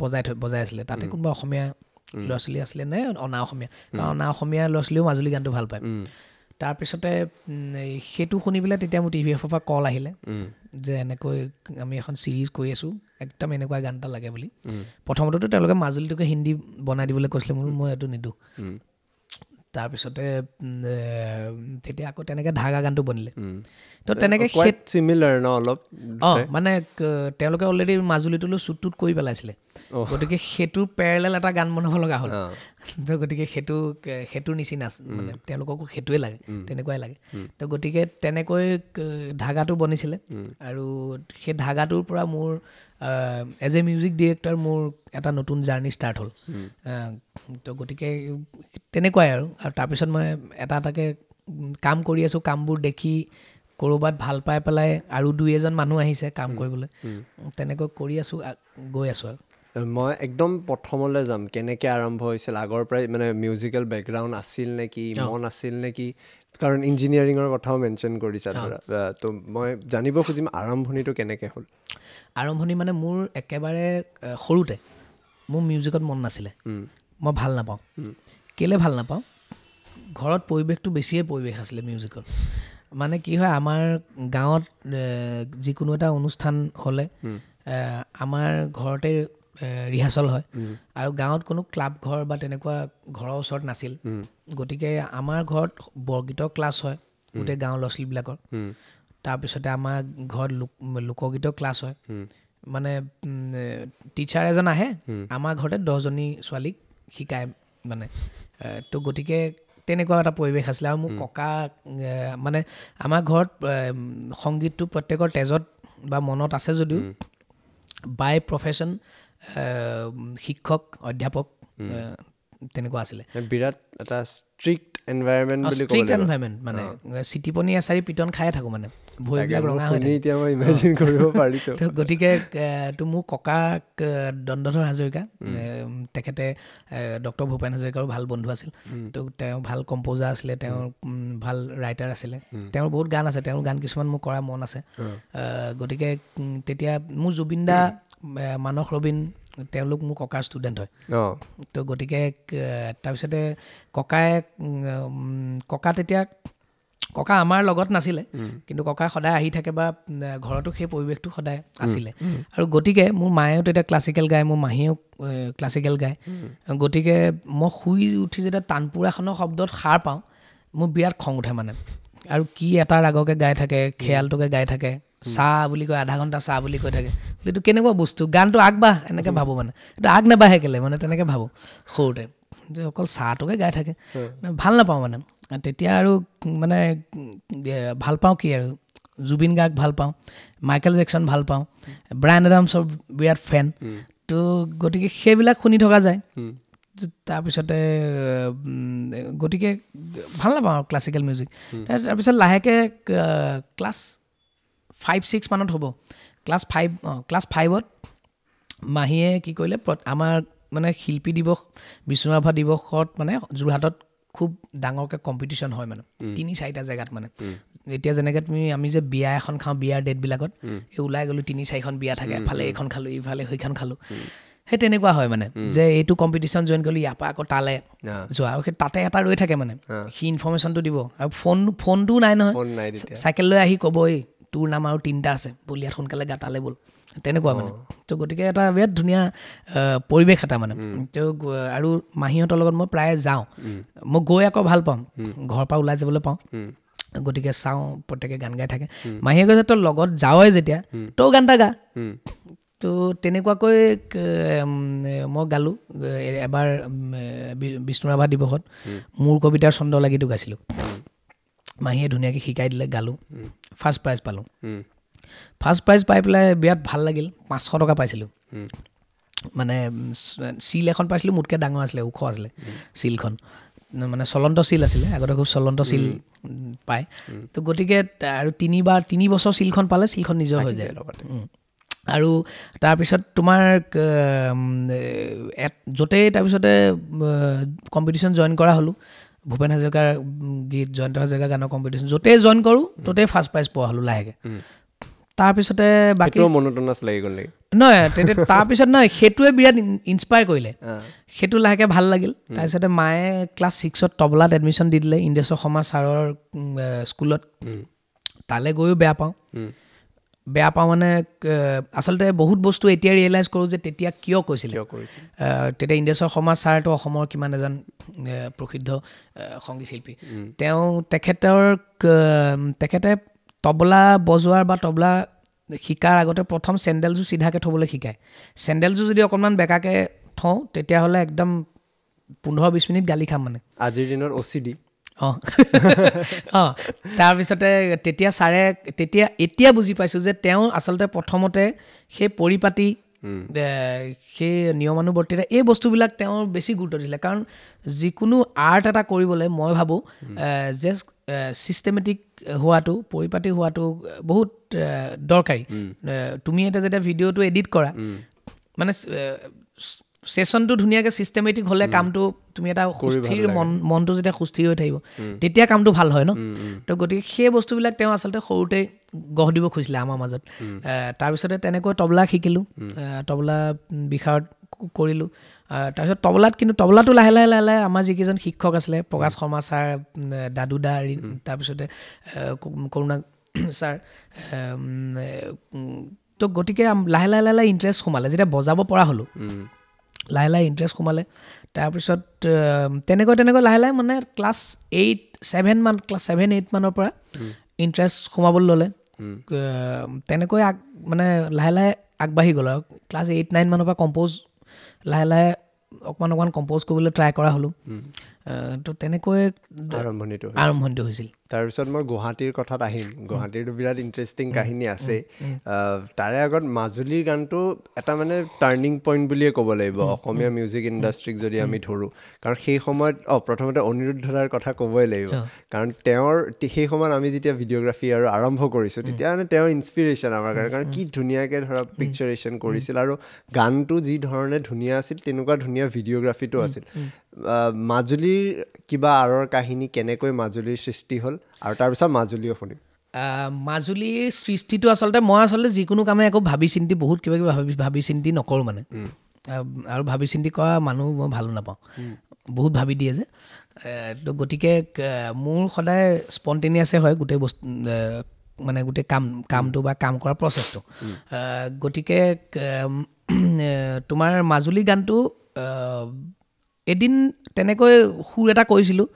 বজাই থৈ বজাই আছিলে। তাতে কোনোবা অসমীয়া ল'ৰা ছোৱালী আছিলে নে অনা অসমীয়া? কাৰণ অনা অসমীয়া ল'ৰা ছোৱালীও মাজুলী গানটো ভাল পায়। তাৰপিছতে সেইটো শুনি পেলাই তেতিয়া মোৰ টি ভি এফৰ পৰা কল আহিলে। যে এনেকৈ আমি এখন ছিৰিজ কৰি আছোঁ একদম এনেকুৱা গান এটা লাগে বুলি। প্ৰথমতেতো তেওঁলোকে মাজুলীটোকে হিন্দী বনাই দিবলৈ কৈছিলে মোৰ মই এইটো নিদিওঁ তাৰপিছতে তেতিয়া আকৌ তেনেকৈ ধাগা গানটো বনিলে। তো তেনেকৈ সেই কোৱাইট চিমিলাৰ ন অলপ? অঁ মানে তেওঁলোকে অলৰেডি মাজুলীটোলৈ শ্বুট টুট কৰি পেলাইছিলে। গতিকে সেইটোৰ পেৰেলেল এটা গান বনাব লগা হ'ল। তো গতিকে সেইটো সেইটোৰ নিচিনা। মানে তেওঁলোককো সেইটোৱে লাগে তেনেকুৱাই লাগে। তো গতিকে তেনেকৈ ধাগাটো বনিছিলে। আৰু সেই ধাগাটোৰ পৰা মোৰ এজ এ মিউজিক ডিৰেক্টৰ মোৰ এটা নতুন জাৰ্ণি ষ্টাৰ্ট হ'ল। তো গতিকে তেনেকুৱাই আৰু। আৰু তাৰপিছত মই এটা এটাকৈ কাম কৰি আছোঁ কামবোৰ দেখি ক'ৰবাত ভাল পাই পেলাই আৰু দুই এজন মানুহ আহিছে কাম কৰিবলৈ। তেনেকৈ কৰি আছোঁ গৈ আছোঁ আৰু। মই একদম প্ৰথমলৈ যাম। কেনেকৈ আৰম্ভ হৈছিল আগৰ পৰাই মানে মিউজিকেল বেকগ্ৰাউণ্ড আছিল নেকি মন আছিল নেকি কাৰণ ইঞ্জিনিয়াৰিঙৰ কথাও মেনশ্যন কৰিছা ধৰা। তো মই জানিব খুজিম আৰম্ভণিটো কেনেকৈ হ'ল। আৰম্ভণি মানে মোৰ একেবাৰে সৰুতে মোৰ মিউজিকত মন নাছিলে। মই ভাল নাপাওঁ। কেলৈ ভাল নাপাওঁ? ঘৰত পৰিৱেশটো বেছিয়ে পৰিৱেশ আছিলে মিউজিকৰ মানে কি হয় আমাৰ গাঁৱত যিকোনো এটা অনুষ্ঠান হ'লে আমাৰ ঘৰতে ৰিহাৰ্চল হয়। আৰু গাঁৱত কোনো ক্লাব ঘৰ বা তেনেকুৱা ঘৰৰ ওচৰত নাছিল। গতিকে আমাৰ ঘৰত বৰগীতৰ ক্লাছ হয় গোটেই গাঁৱৰ ল'ৰা ছোৱালীবিলাকৰ। তাৰপিছতে আমাৰ ঘৰত লোক লোকগীতৰ ক্লাছ হয়। মানে টিচাৰ এজন আহে আমাৰ ঘৰতে দহজনী ছোৱালীক শিকায় মানে। তো গতিকে তেনেকুৱা এটা পৰিৱেশ আছিলে আৰু মোৰ ককা মানে আমাৰ ঘৰত সংগীতটো প্ৰত্যেকৰ তেজত বা মনত আছে যদিও বাই প্ৰফেশ্যন শিক্ষক অধ্যাপক তেনেকুৱা আছিলে। বিৰাট এটা ষ্ট্ৰিক্ট এনভাইৰমেণ্ট ষ্ট্ৰিক্ট এনভাইৰমেণ্ট মানে চিটিপনি এচাৰি পিটন খায়ে থাকোঁ মানে। ভৰিবিলাক ৰঙা হৈ থাকে। গতিকে তো মোৰ ককাক দণ্ডধৰ হাজৰিকা তেখেতে ডক্টৰ ভূপেন হাজৰিকাৰো ভাল বন্ধু আছিল। তো তেওঁ ভাল কম্প'জাৰ আছিলে তেওঁৰ ভাল ৰাইটাৰ আছিলে। তেওঁৰ বহুত গান আছে তেওঁৰ গান কিছুমান মোৰ কৰা মন আছে। গতিকে তেতিয়া মোৰ জুবিন দা *coughs* মানস ৰবীন তেওঁলোক মোৰ ককাৰ ষ্টুডেণ্ট হয়। তো গতিকে তাৰপিছতে ককাই উম, ককা তেতিয়া ককা আমাৰ লগত নাছিলে কিন্তু ককাই সদায় আহি থাকে বা ঘৰতো সেই পৰিৱেশটো সদায় আছিলে। আৰু গতিকে মোৰ মায়েও তেতিয়া ক্লাছিকেল গায় মোৰ মাহীয়েও ক্লাছিকেল গায়। গতিকে মই শুই উঠি যেতিয়া তানপুৰাখনৰ শব্দত সাৰ পাওঁ মোৰ বিৰাট খং উঠে মানে। আৰু কি এটা ৰাগকে গাই থাকে খেয়ালটোকে গাই থাকে। চাহ বুলি কয় আধা ঘণ্টা চাহ বুলি কৈ থাকে। এইটো কেনেকুৱা বস্তু? গানটো আগবাঢ় এনেকৈ ভাবোঁ মানে। এইটো আগ নাবাঢ়ে কেলে? মানে তেনেকৈ ভাবোঁ সৰুতে। যে অকল চাহটোকে গাই থাকে। ভাল নাপাওঁ মানে। তেতিয়া আৰু মানে ভাল পাওঁ কি আৰু? জুবিন গাৰ্গ ভাল পাওঁ মাইকেল জেকচন ভাল পাওঁ ব্ৰায়ন এডামছৰ বিৰাট ফেন। তো গতিকে সেইবিলাক শুনি থকা যায়। তাৰপিছতে গতিকে ভাল নাপাওঁ আৰু ক্লাছিকেল মিউজিক তাৰ- তাৰপিছত লাহেকৈ ক্লাছ ফাইভ ছিক্স মানত হ'ব। ক্লাছ ফাইভ অঁ ক্লাছ ফাইভত মাহীয়ে কি কৰিলে আমাৰ মানে শিল্পী দিৱস বিষ্ণুৰাভা দিৱসত মানে যোৰহাটত খুব ডাঙৰকৈ কম্পিটিশ্যন হয় মানে। তিনি চাৰিটা জেগাত মানে। এতিয়া যেনেকৈ তুমি আমি যে বিয়া এখন খাওঁ বিয়াৰ ডেটবিলাকত এই ওলাই গ'লোঁ তিনি চাৰিখন বিয়া থাকে। এফালে এইখন খালোঁ ইফালে সেইখন খালোঁ। সেই তেনেকুৱা হয় মানে যে এইটো কম্পিটিশ্যন জইন কৰিলোঁ ইয়াৰ পৰা আকৌ তালে যোৱা। আৰু সেই তাতে এটা ৰৈ থাকে মানে। সি ইনফৰ্মেশ্যনটো দিব। আৰু ফোন ফোনটোও নাই নহয়। চাইকেল লৈ আহি ক'ব এই তোৰ নাম আৰু তিনিটা আছে বল ইয়াত সোনকালে গা তালে ব'ল। তেনেকুৱা মানে। তো গতিকে এটা বিৰাট ধুনীয়া পৰিৱেশ এটা মানে। তো আৰু মাহীহঁতৰ লগত মই প্ৰায় যাওঁ। মই গৈ আকৌ ভাল পাওঁ। ঘৰৰ পৰা ওলাই যাবলৈ পাওঁ। গতিকে চাওঁ প্ৰত্যেকে গান গাই থাকে। মাহীয়ে কৈছে তই লগত যাৱই যেতিয়া। তইও গান এটা গা। তো তেনেকুৱাকৈ মই গালোঁ। এবাৰ বিষ্ণুৰাভা দিৱসত। মোৰ কবিতাৰ চন্দ লাগিটো গাইছিলোঁ। মাহীয়ে ধুনীয়াকৈ শিকাই দিলে গালোঁ। ফাৰ্ষ্ট প্ৰাইজ পালোঁ। ফাৰ্ষ্ট প্ৰাইজ পাই পেলাই বিৰাট ভাল লাগিল পাঁচশ টকা পাইছিলোঁ। মানে চিল এখন পাইছিলোঁ মোতকৈ ডাঙৰ আছিলে ওখ আছিলে চিলখন। মানে চলন্ত চিল আছিলে আগতে খুব চলন্ত চিল পায়। তো গতিকে আৰু তিনিবাৰ তিনি বছৰ চিলখন পালে চিলখন নিজৰ হৈ যায়। আৰু তাৰপিছত তোমাৰ য'তেই তাৰপিছতে কম্পিটিশ্যন জইন কৰা হ'লোঁ ভূপেন হাজৰিকাৰ গীত জয়ন্ত হাজৰিকাৰ গানৰ কম্পিটিশ্যন য'তেই জইন কৰোঁ ত'তেই ফাৰ্ষ্ট প্ৰাইজ পোৱা হ'লোঁ লাহেকৈ। তাৰপিছতে বাকী নহয় তেতিয়া তাৰপিছত নহয় সেইটোৱে বিৰাট ইনস্পায়াৰ কৰিলে। সেইটো লাহেকৈ ভাল লাগিল। তাৰপিছতে মায়ে ক্লাছ ছিক্সত তবলাত এডমিশ্যন দি দিলে ইন্দ্ৰেশ্বৰ শৰ্মা ছাৰৰ স্কুলত তালৈ গৈও বেয়া পাওঁ। বেয়া পাওঁ মানে আচলতে বহুত বস্তু এতিয়া ৰিয়েলাইজ কৰোঁ যে তেতিয়া কিয় কৈছিলে। তেতিয়া ইন্দ্ৰেশ্বৰ শৰ্মা ছাৰটো অসমৰ কিমান এজন প্ৰসিদ্ধ এ, সংগীত শিল্পী তেওঁ তেখেতৰ তেখেতে তবলা বজোৱাৰ বা তবলা শিকাৰ আগতে প্ৰথম চেণ্ডেলযোৰ চিধাকৈ থ'বলৈ শিকায়। চেণ্ডেলযোৰ যদি অকণমান বেকাকৈ থওঁ তেতিয়াহ'লে একদম পোন্ধৰ বিছ মিনিট গালি খাম মানে। আজিৰ দিনত অ' চি ডি অঁ। *laughs* অঁ তাৰপিছতে তেতিয়া ছাৰে তেতিয়া এতিয়া বুজি পাইছোঁ যে তেওঁ আচলতে প্ৰথমতে সেই পৰিপাতি সেই নিয়মানুৱৰ্তিতা এই বস্তুবিলাক তেওঁ বেছি গুৰুত্ব দিছিলে কাৰণ যিকোনো আৰ্ট এটা কৰিবলৈ মই ভাবোঁ যে ছিষ্টেমেটিক হোৱাটো পৰিপাতি হোৱাটো বহুত দৰকাৰী। তুমি এতিয়া যেতিয়া ভিডিঅ'টো এডিট কৰা মানে ছেশ্যনটো ধুনীয়াকৈ ছিষ্টেমেটিক হ'লে কামটো তুমি এটা সুস্থিৰ মন মনটো যেতিয়া সুস্থিৰ হৈ থাকিব তেতিয়া কামটো ভাল হয় ন? তো গতিকে সেই বস্তুবিলাক তেওঁ আচলতে সৰুতেই গঢ় দিব খুজিছিলে আমাৰ মাজত। তাৰপিছতে তেনেকৈ তবলা শিকিলোঁ তবলা বিষয়ত কৰিলোঁ। তাৰপিছত তবলাত কিন্তু তবলাটো লাহে লাহে লাহে লাহে আমাৰ যিকেইজন শিক্ষক আছিলে প্ৰকাশ শৰ্মা ছাৰ উম, দাদু দা ৰি- তাৰপিছতে কৰোণা ছাৰ তো গতিকে লাহে লাহে লাহে লাহে ইণ্টাৰেষ্ট সোমালে। যেতিয়া বজাব পৰা হ'লোঁ লাহে লাহে ইণ্টাৰেষ্ট সোমালে। তাৰপিছত তেনেকৈ তেনেকৈ লাহে লাহে মানে ক্লাছ এইট ছেভেন মান ক্লাছ ছেভেন এইট মানৰ পৰা ইণ্টাৰেষ্ট সোমাবলৈ ল'লে। তেনেকৈ আগ মানে লাহে লাহে আগবাঢ়ি গ'ল আৰু। ক্লাছ এইট নাইন মানৰ পৰা কম্প'জ লাহে লাহে অকণমান অকণমান কম্প'জ কৰিবলৈ ট্ৰাই কৰা হ'লোঁ। তো তেনেকৈ আৰম্ভণিটো। আৰম্ভণিটো হৈছিল। তাৰপিছত মই গুৱাহাটীৰ কথাত আহিম। গুৱাহাটীৰতো বিৰাট ইণ্টাৰেষ্টিং কাহিনী আছে। তাৰে আগত মাজুলীৰ গানটো এটা মানে টাৰ্ণিং পইণ্ট বুলিয়ে ক'ব লাগিব। অসমীয়া মিউজিক ইণ্ডাষ্ট্ৰিক যদি আমি ধৰোঁ। কাৰণ সেই সময়ত অঁ প্ৰথমতে অনিৰুদ্ধ দাৰ কথা ক'বই লাগিব। কাৰণ তেওঁৰ সেই সময়ত আমি যেতিয়া ভিডিঅ'গ্ৰাফী আৰু আৰম্ভ কৰিছোঁ তেতিয়া মানে তেওঁৰ ইনস্পিৰেশ্যন আমাৰ কাৰণে। কাৰণ কি ধুনীয়াকৈ ধৰা পিকচাৰেশ্যন কৰিছিল আৰু গানটো যি ধৰণে ধুনীয়া আছিল তেনেকুৱা ধুনীয়া ভিডিঅ'গ্ৰাফীটো আছিল। মাজুলীৰ কিবা আঁৰৰ কাহিনী কেনেকৈ মাজুলীৰ সৃষ্টি হ'ল? আৰু তাৰপিছত মাজুলীও শুনিম। মাজুলীৰ সৃষ্টিটো আচলতে মই আচলতে যিকোনো কামে একো ভাবি চিন্তি বহুত কিবা কিবি ভাবি ভাবি চিন্তি নকৰোঁ মানে। আৰু ভাবি চিন্তি কৰা মানুহ মই ভালো নাপাওঁ। বহুত ভাবি দিয়ে যে। তো গতিকে মোৰ সদায় স্পণ্টেনিয়াছে হয় গোটেই বস্তু মানে গোটেই কাম কামটো বা কাম কৰা প্ৰচেছটো। গতিকে তোমাৰ মাজুলী গানটো এদিন তেনেকৈ সুৰ এটা কৰিছিলোঁ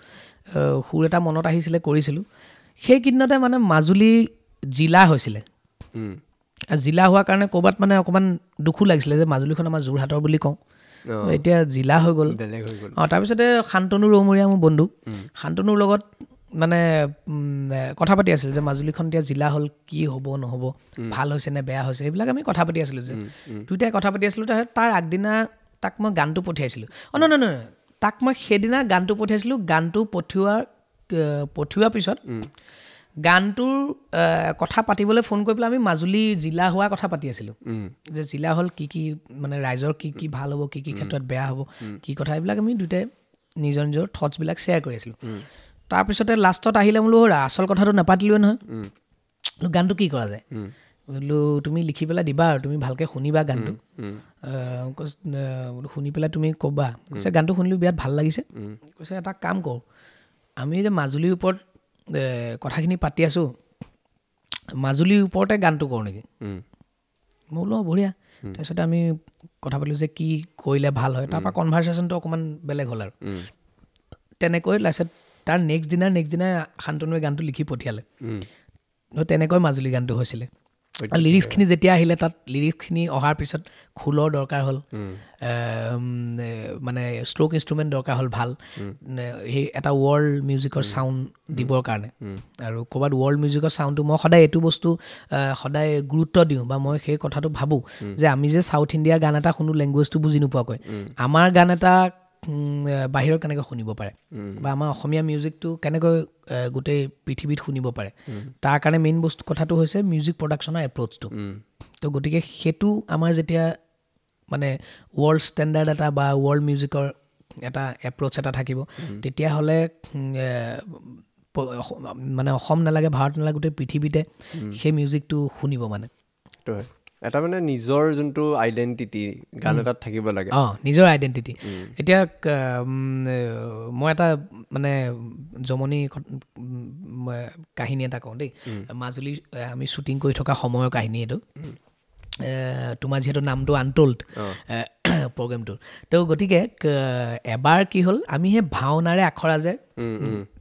সুৰ এটা মনত আহিছিলে কৰিছিলোঁ। সেইকেইদিনতে মানে মাজুলী জিলা হৈছিলে। জিলা হোৱাৰ কাৰণে ক'ৰবাত মানে অকণমান দুখো লাগিছিলে যে মাজুলীখন আমাৰ যোৰহাটৰ বুলি কওঁ। এতিয়া জিলা হৈ গ'ল। অঁ তাৰপিছতে শান্তনু ৰৌমৰীয়া মোৰ বন্ধু। শান্তনুৰ লগত মানে কথা পাতি আছিলোঁ যে মাজুলীখন এতিয়া জিলা হ'ল কি হ'ব নহ'ব ভাল হৈছে নে বেয়া হৈছে সেইবিলাক আমি কথা পাতি আছিলোঁ যে। দুয়োটাই কথা পাতি আছিলোঁ তাৰ আগদিনা তাক মই গানটো পঠিয়াইছিলোঁ। অঁ নহয় নহয় নহয় তাক মই সেইদিনা গানটো পঠিয়াইছিলোঁ। গানটো পঠিওৱাৰ পঠিওৱাৰ পিছত গানটোৰ কথা পাতিবলৈ ফোন কৰি পেলাই আমি মাজুলী জিলা হোৱাৰ কথা পাতি আছিলোঁ। যে জিলা হ'ল কি কি মানে ৰাইজৰ কি কি ভাল হ'ব কি কি ক্ষেত্ৰত বেয়া হ'ব কি কথা এইবিলাক আমি দুটাই নিজৰ নিজৰ থটছবিলাক শ্বেয়াৰ কৰি আছিলোঁ। তাৰপিছতে লাষ্টত আহিলে বোলো "অ' আচল কথাটো নাপাতিলোৱে নহয়। গানটো কি কৰা যায়? বোলো তুমি লিখি পেলাই দিবা আৰু তুমি ভালকৈ শুনিবা গানটো। বোলো শুনি পেলাই তুমি ক'বা। কৈছে গানটো শুনিলোঁ বিৰাট ভাল লাগিছে। কৈছে এটা কাম কৰোঁ আমি যে মাজুলীৰ ওপৰত কথাখিনি পাতি আছোঁ মাজুলীৰ ওপৰতে গানটো কৰোঁ নেকি? মই বোলো "অঁ, বঢ়িয়া। তাৰপিছতে আমি কথা পাতিলোঁ যে কি কৰিলে ভাল হয়। তাৰপৰা কনভাৰ্চেশ্যনটো অকণমান বেলেগ হ'ল আৰু। তেনেকৈ লাষ্টত তাৰ নেক্সট দিনাৰ নেক্সট দিনাই শান্তনুৱে গানটো লিখি পঠিয়ালে। তেনেকৈ মাজুলী গানটো হৈছিলে। লিৰিক্সখিনি যেতিয়া আহিলে তাত লিৰিক্সখিনি অহাৰ পিছত খোলৰ দৰকাৰ হ'ল। মানে ষ্ট্ৰক ইনষ্ট্ৰুমেণ্ট দৰকাৰ হ'ল ভাল। সেই এটা ৱৰ্ল্ড মিউজিকৰ চাউণ্ড দিবৰ কাৰণে। আৰু ক'ৰবাত ৱৰ্ল্ড মিউজিকৰ চাউণ্ডটো মই সদায় এইটো বস্তু সদায় গুৰুত্ব দিওঁ বা মই সেই কথাটো ভাবোঁ যে আমি যে চাউথ ইণ্ডিয়াৰ গান এটা শুনো লেংগুৱেজটো বুজি নোপোৱাকৈ। আমাৰ গান এটা বাহিৰত কেনেকৈ শুনিব পাৰে? বা আমাৰ অসমীয়া মিউজিকটো কেনেকৈ গোটেই পৃথিৱীত শুনিব পাৰে? তাৰ কাৰণে মেইন বস্তু কথাটো হৈছে মিউজিক প্ৰডাকশ্যনৰ এপ্ৰ'চটো তো গতিকে সেইটো আমাৰ যেতিয়া মানে ৱৰ্ল্ড ষ্টেণ্ডাৰ্ড এটা বা ৱৰ্ল্ড মিউজিকৰ এটা এপ্ৰ'চ এটা থাকিব তেতিয়াহ'লে মানে অসম নালাগে ভাৰত নালাগে গোটেই পৃথিৱীতে সেই মিউজিকটো শুনিব মানে। এটা মানে নিজৰ যোনটো আইডেণ্টিটি গান এটাত থাকিব লাগে। অঁ নিজৰ আইডেণ্টিটি এতিয়া মই এটা মানে জমনি কাহিনী এটা কওঁ দেই। মাজুলী আমি শ্বুটিং কৰি থকা সময়ৰ কাহিনী এইটো। তোমাৰ যিহেতু নামটো আনটল্ড প্ৰগ্ৰেমটোৰ। তো গতিকে এবাৰ কি হ'ল আমি সেই ভাওনাৰে আখৰা যে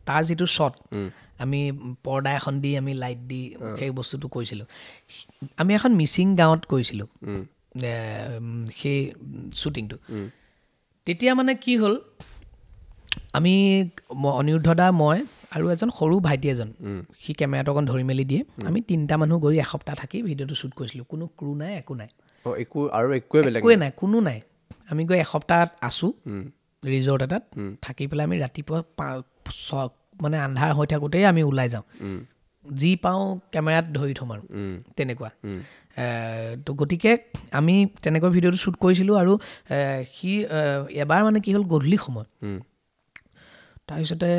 তাৰ যিটো শ্বট আমি পৰ্দা এখন দি আমি লাইট দি সেই বস্তুটো কৰিছিলোঁ। আমি এখন মিচিং গাঁৱত কৰিছিলোঁ সেই শ্বুটিংটো তেতিয়া মানে কি হ'ল আমি ম- অনিৰুদ্ধ দা মই আৰু এজন সৰু ভাইটি এজন সি কেমেৰাটো অকণ ধৰি মেলি দিয়ে আমি তিনিটা মানুহ গৈ এসপ্তাহ থাকি ভিডিঅ'টো শ্বুট কৰিছিলোঁ। কোনো ক্ৰু নাই একো নাই। অঁ একো আৰু একোৱে বেলেগ একোৱে নাই। কোনো নাই। আমি গৈ এসপ্তাহ আছোঁ ৰিজৰ্ট এটাত থাকি পেলাই আমি ৰাতিপুৱা মানে আন্ধাৰ হৈ থাকোঁতেই আমি ওলাই যাওঁ। যি পাওঁ কেমেৰাত ধৰি থ'ম আৰু। তেনেকুৱা। তো গতিকে আমি তেনেকৈ ভিডিঅ'টো শ্বুট কৰিছিলোঁ আৰু সি এবাৰ মানে কি হ'ল গধূলি সময় তাৰপিছতে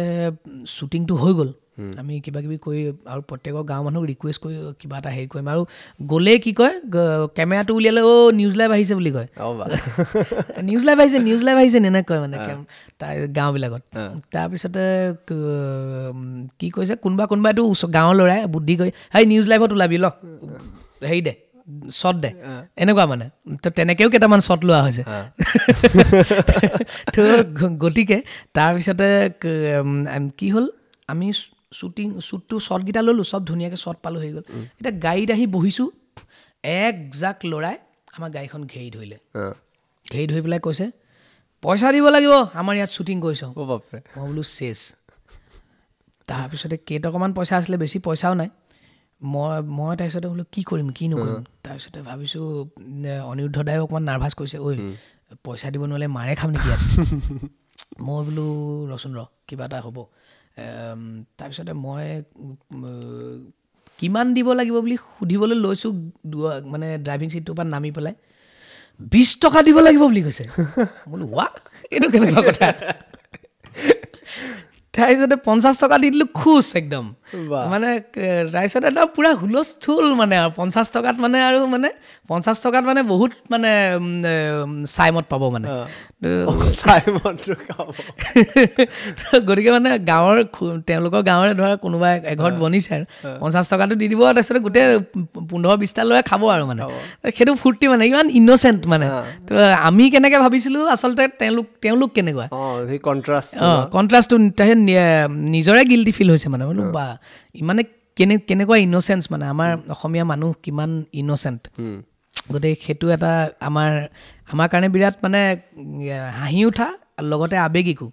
শ্বুটিংটো হৈ গ'ল। আমি কিবা কিবি কৰি আৰু প্ৰত্যেকৰ গাঁৱৰ মানুহক ৰিকুৱেষ্ট কৰি কিবা এটা হেৰি কৰিম। আৰু গ'লেই কি কয় কেমেৰাটো উলিয়ালে অ' নিউজ লাইভ আহিছে বুলি কয়। নিউজ লাইভ *laughs* আহিছে নিউজ লাইভ আহিছে এনেকৈ কয় মানে গাঁওবিলাকত। তাৰপিছতে ক- কৈছে কোনোবা কোনোবাইতো ওচৰ গাঁৱৰ ল'ৰাই বুদ্ধি কৰি হেই নিউজ লাইভত ওলাবি ল হেৰি দে শ্বট দে এনেকুৱা মানে। তো তেনেকৈও কেইটামান শ্বট লোৱা হৈছে। *laughs* তো গতিকে তাৰপিছতে কি হ'ল আমি শ্বুটিং শ্বুটটো শ্বটকেইটা ল'লোঁ চব ধুনীয়াকৈ শ্বট পালোঁ হৈ গ'ল। এতিয়া গাড়ীত আহি বহিছোঁ এক জাক ল'ৰাই আমাৰ গাড়ীখন ঘেৰি ধৰিলে। ঘেৰি ধৰি পেলাই কৈছে পইচা দিব লাগিব আমাৰ ইয়াত শ্বুটিং কৰিছোঁ। মই বোলো চেছ তাৰপিছতে কেইটকামান পইচা আছিলে বেছি পইচাও নাই। মই মই তাৰপিছতে বোলো কি কৰিম কি নকৰিম? তাৰপিছতে ভাবিছোঁ অনিৰুদ্ধ দায়ো অকণমান নাৰ্ভাছ কৰিছে ঐ পইচা দিব নোৱাৰিলে মাৰে খাম নেকি ইয়াত? *laughs* মই বোলো ৰচোন ৰ কিবা এটা হ'ব। তাৰপিছতে মই কিমান দিব লাগিব বুলি সুধিবলৈ লৈছোঁ মানে ড্ৰাইভিং ছিটটোৰ পৰা নামি পেলাই। বিছ টকা দিব লাগিব বুলি কৈছে। বোলো ৱা এইটো কেনেকুৱা কথা? তাৰপিছতে পঞ্চাছ টকা দি দিলোঁ খোজ একদম। মানে তাৰপিছতে একদম পূৰা হুলস্থুল মানে আৰু পঞ্চাছ টকাত মানে আৰু মানে পঞ্চাছ টকাত মানে বহুত মানে চাইমত পাব মানে। *laughs* গতিকে মানে গাঁৱৰ তেওঁলোকৰ গাঁৱৰে ধৰা কোনোবা এঘৰত বনিছে আৰু। পঞ্চাছ টকাটো দি দিব আৰু তাৰপিছতে গোটেই পোন্ধৰ বিছটা ল'ৰাই খাব আৰু মানে। সেইটো ফূৰ্তি মানে ইমান ইন'চেণ্ট মানে। তো আমি কেনেকৈ ভাবিছিলোঁ আচলতে তেওঁলোক তেওঁলোক কেনেকুৱা? অঁ কণ্ট্ৰাষ্টটো নিজৰে গিল্টি ফিল হৈছে মানে। বোলো বা ইমানে কেনে কেনেকুৱা ইন'চেঞ্চ মানে। আমাৰ অসমীয়া মানুহ কিমান ইন'চেণ্ট গতিকে সেইটো এটা আমাৰ আমাৰ কাৰণে বিৰাট মানে হাঁহি উঠা লগতে আৱেগিকো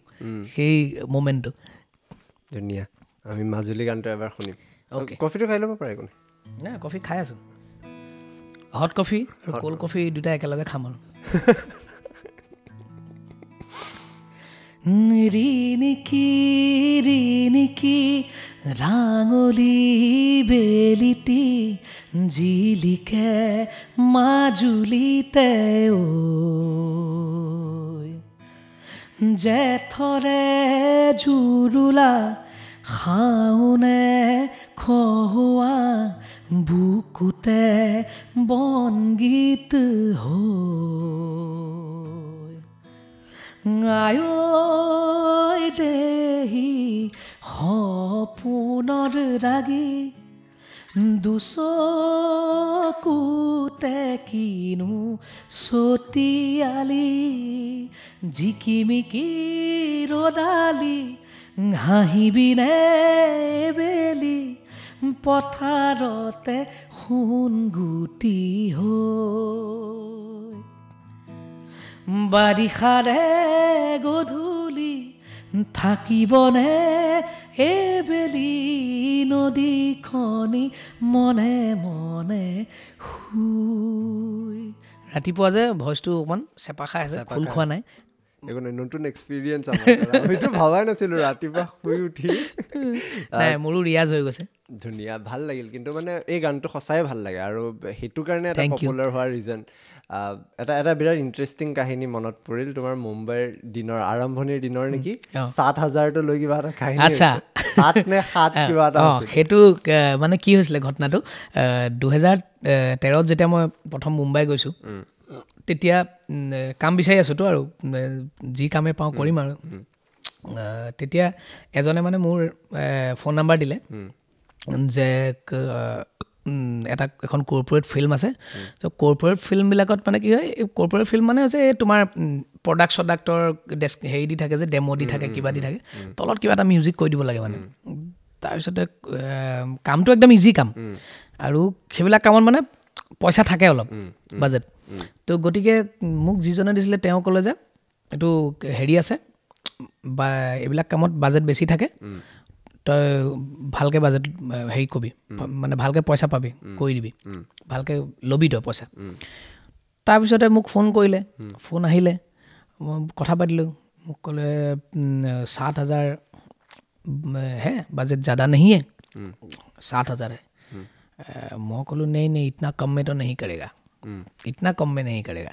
সেই মমেণ্টটো ধুনীয়া। আমি মাজুলী গানটো এবাৰ শুনিম. কফিটো খাই ল'ব পাৰে একো নাই নাই কফি খাই আছোঁ। হট কফি আৰু ক'ল্ড কফি দুটা একেলগে খাম আৰু। *laughs* ৰিণিকি ৰিণিকি ৰাঙলী বেলিটি জিলিকে মাজুলীতে জেঠৰে জুৰুলা খাওনে খহুৱা বুকুতে বনগীত হৈ দেহি সপোনৰ ৰাগী দুচকুতে কিনো চতিয়ালি জিকিমিকি ৰদালি হাঁহিবিনে বেলি পথাৰতে সোণ গুটি হৈ বাৰিষাৰে গধূলি থাকিবনে এইবেলি নদীখনি মনে মনে শুই? ৰাতিপুৱা যে ভইচটো অকণমান চেপা খাই আছে খোল খোৱা নাই। একো নাই নতুন এক্সপিৰিয়েঞ্চ আমিতো ভবাই নাছিলোঁ ৰাতিপুৱা শুই উঠি। নাই মোৰো ৰিয়াজ হৈ গৈছে। ধুনীয়া ভাল লাগিল। কিন্তু মানে এই গানটো সঁচাই ভাল লাগে আৰু সেইটো কাৰণে এটা. পপুলাৰ হোৱাৰ ৰিজন এটা এটা বিৰাট ইণ্টাৰেষ্টিং কাহিনী মনত পৰিল। তোমাৰ মুম্বাইৰ দিনৰ আৰম্ভণিৰ দিনৰ নেকি। সাত হাজাৰটো লৈ কিবা এটা কাহিনী আচ্ছা। *laughs* সেইটো মানে কি হৈছিলে ঘটনাটো? দুহেজাৰ তেৰত যেতিয়া মই প্ৰথম মুম্বাই গৈছোঁ তেতিয়া কাম বিচাৰি আছোঁতো আৰু যি কামেই পাওঁ কৰিম আৰু। তেতিয়া এজনে মানে মোৰ ফোন নাম্বাৰ দিলে। যে এটা এখন কৰ্পৰেট ফিল্ম আছে। ত' কৰ্পৰেট ফিল্মবিলাকত মানে কি হয় কৰ্পৰেট ফিল্ম মানে হৈছে এই তোমাৰ প্ৰডাক্ট চডাক্টৰ ডেস্ক হেৰি দি থাকে যে ডেম' দি থাকে কিবা দি থাকে। তলত কিবা এটা মিউজিক কৰি দিব লাগে মানে। তাৰপিছতে কামটো একদম ইজি কাম। আৰু সেইবিলাক কামত মানে পইচা থাকে অলপ বাজেট। তো গতিকে মোক যিজনে দিছিলে তেওঁ ক'লে যে এইটো হেৰি আছে বা এইবিলাক কামত বাজেট বেছি থাকে তই ভালকৈ বাজেট হেৰি কবি মানে ভালকৈ পইচা পাবি কৰি দিবি ভালকৈ ল'বি তই পইচা। তাৰপিছতে মোক ফোন কৰিলে ফোন আহিলে মই কথা পাতিলোঁ মোক ক'লে সাত হাজাৰ হে বাজেট জাদা নাহিয়ে সাত হাজাৰহে मैं कहलूँ नहीं नहीं इतना कम में तो नहीं करेगा इतना कम में नहीं करेगा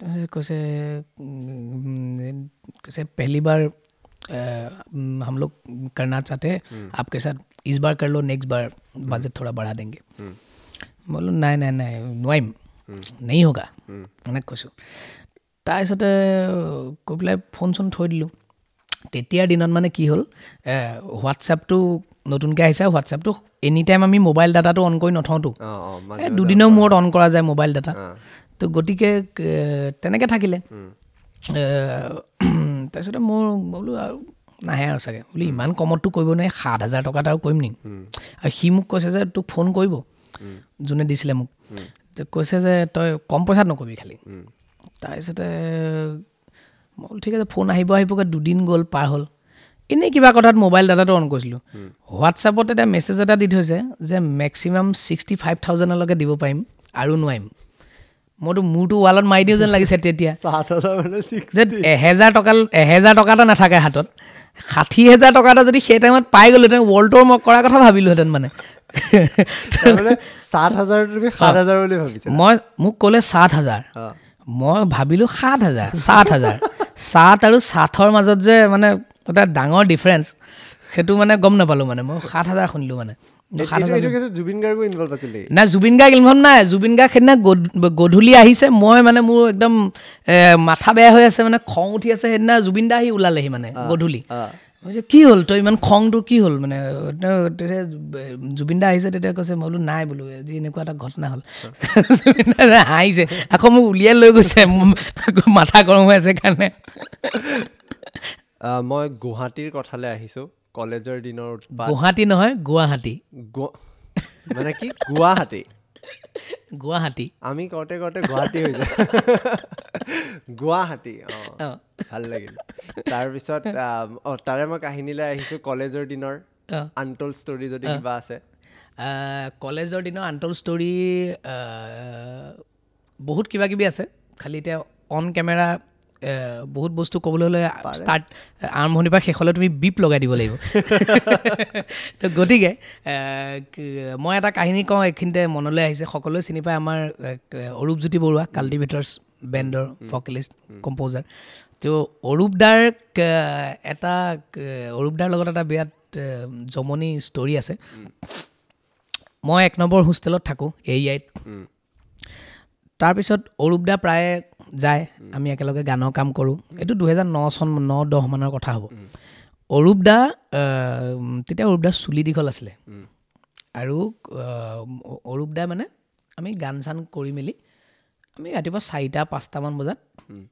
तो कैसे कैसे पहली बार हम लोग करना चाहते हैं आपके साथ इस बार कर लो नेक्स्ट बार बजट थोड़ा बढ़ा देंगे বোলো নাই নাই নাই নোৱাৰিম নেই হোগা মানে কৈছোঁ তাৰপিছতে কৈ পেলাই ফোন চোন থৈ দিলোঁ তেতিয়াৰ দিনত মানে কি হ'ল হোৱাটছএপটো নতুনকৈ আহিছে হোৱাটছএপটো এনি টাইম আমি মোবাইল ডাটাটো অন কৰি নথওঁতো। দুদিনৰ মূৰত অন কৰা যায় মোবাইল ডাটা। তো গতিকে তেনেকৈ থাকিলে। *clears throat* তাৰপিছতে মোৰ বোলো আৰু নাহে আৰু চাগে। বোলো ইমান কমততো কৰিব নোৱাৰি সাত হাজাৰ টকাত আৰু কৰিম নেকি? আৰু সি মোক কৈছে যে তোক ফোন কৰিব। যোনে দিছিলে মোক। কৈছে যে তই কম পইচাত নকৰিবি খালি। তাৰপিছতে মই বোলো ঠিক আছে ফোন আহিব আহিবগৈ দুদিন গ'ল পাৰ হ'ল। এনেই কিবা কথাত মোবাইল ডাটাটো অন কৰিছিলোঁ। হোৱাটছএপত এতিয়া মেছেজ এটা দি থৈছে যে মেক্সিমাম ছিক্সটি ফাইভ থাউজেণ্ডলৈকে দিব পাৰিম আৰু নোৱাৰিম। মইতো মোৰতো ৱালত মাৰি দিওঁ যেন লাগিছে তেতিয়া। যে এহেজাৰ টকা এহেজাৰ টকা এটা নাথাকে হাতত। ষাঠি হেজাৰ টকা এটা যদি সেই টাইমত পাই গ'লোহেঁতেন ৱৰ্ল্ড ট'ৰ মই কৰাৰ কথা ভাবিলোহেঁতেন মানে। মই মোক ক'লে সাত হাজাৰ। মই ভাবিলোঁ সাত হাজাৰ সাত হাজাৰ। সাত আৰু সাতৰ মাজত যে মানে এটা ডাঙৰ ডিফাৰেঞ্চ সেইটো মানে গম নাপালোঁ মানে। মই সাত হাজাৰ শুনিলোঁ মানে। নাই জুবিন গাৰ্গ ইনভল্ভ নাই। জুবিন গাৰ্গ সেইদিনা গধ- গধূলি আহিছে। মই মানে মোৰ একদম মাথা বেয়া হৈ আছে মানে খং উঠি আছে সেইদিনা জুবিন দা আহি ওলালেহি মানে গধূলি। কি হ'ল? তই ইমান খং তোৰ কি হ'ল? মানে তেতিয়া জু- জুবিন দা আহিছে তেতিয়া কৈছে মই বোলো নাই বোলো আজি এনেকুৱা এটা ঘটনা হ'ল। জুবিন দা হাঁহিছে আকৌ মোক উলিয়াই লৈ গৈছে মাথা গৰম হৈ আছে কাৰণে। মই গুৱাহাটীৰ কথালৈ আহিছোঁ কলেজৰ দিনৰ গুৱাহাটী নহয় গুৱাহাটী। মানে কি? গুৱাহাটী। গুৱাহাটী। আমি কওঁতে কওঁতে গুৱাহাটী হৈ যায়। গুৱাহাটী অঁ ভাল লাগিল। তাৰপিছত অঁ তাৰে মই কাহিনীলৈ আহিছোঁ কলেজৰ দিনৰ আনটল ষ্টৰী যদি কিবা আছে। কলেজৰ দিনৰ আনটল ষ্টৰী বহুত কিবা কিবি আছে। খালি এতিয়া অন কেমেৰা বহুত বস্তু ক'বলৈ হ'লে ষ্টাৰ্ট আৰম্ভণিৰ পৰা শেষলৈ তুমি বিপ লগাই দিব লাগিব। *laughs* তো গতিকে মই এটা কাহিনী কওঁ এইখিনিতে মনলৈ আহিছে। সকলোৱে চিনি পায় আমাৰ অৰূপজ্যোতি বৰুৱা কাল্টিভেটৰ্ছ বেণ্ডৰ ভকেলিষ্ট কম্প'জাৰ তো অৰূপ দাৰ ক- এটা ক- অৰূপ দাৰ লগত এটা বিৰাট জমনি ষ্টৰী আছে। মই এক নম্বৰ হোষ্টেলত থাকোঁ এ আইত তাৰপিছত অৰূপ দা প্ৰায়ে যায় আমি একেলগে গানৰ কাম কৰোঁ। এইটো দুহেজাৰ ন চন ন দহ মানৰ কথা হ'ব। অৰূপ দা আহ, তেতিয়া অৰূপ দাৰ চুলি দীঘল আছিলে। আৰু আহ, অৰূপ দাই মানে আমি গান চান কৰি মেলি আমি ৰাতিপুৱা চাৰিটা পাঁচটামান বজাত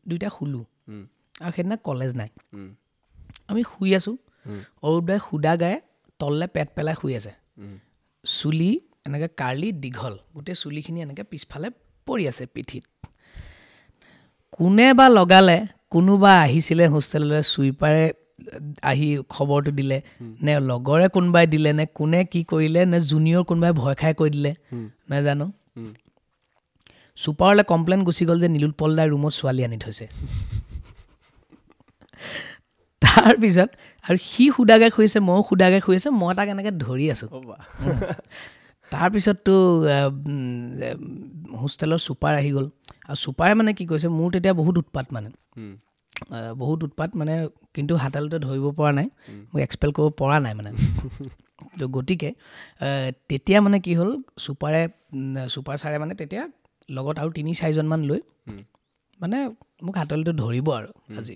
দুইটা শুলোঁ। আৰু সেইদিনা কলেজ নাই। আমি শুই আছোঁ। অৰূপ দাই সুদা গায়ে তললৈ পেট পেলাই শুই আছে। চুলি এনেকৈ কাৰ্লি দীঘল। গোটেই চুলিখিনি এনেকৈ পিছফালে পৰি আছে পিঠিত। কোনে বা লগালে কোনোবা আহিছিলে হোষ্টেললৈ চুইপাৰে আহি খবৰটো দিলে নে লগৰে কোনোবাই দিলে নে কোনে কি কৰিলে নে জুনিয়ৰ কোনোবাই ভয় খাই কৈ দিলে নাজানো। চুপাৰলৈ কমপ্লেইন গুচি গ'ল যে নীলোৎপল দাৰ ৰুমত ছোৱালী আনি থৈছে। *laughs* তাৰপিছত আৰু সি সুদাগে শুই আছে ময়ো সুদাগে শুই আছে মই তাক এনেকৈ ধৰি আছোঁ। তাৰপিছততো হোষ্টেলৰ চুপাৰ আহি গ'ল। আৰু চুপাৰে মানে কি কৈছে মোৰ তেতিয়া বহুত উৎপাত মানে। বহুত উৎপাত মানে কিন্তু হাতালতে ধৰিব পৰা নাই। মোক এক্সপেল কৰিব পৰা নাই মানে। *laughs* তো গতিকে তেতিয়া মানে কি হ'ল চুপাৰে চুপাৰ ছাৰে মানে তেতিয়া লগত আৰু তিনি চাৰিজনমান লৈ মানে মোক হাতলিটো ধৰিব আৰু আজি।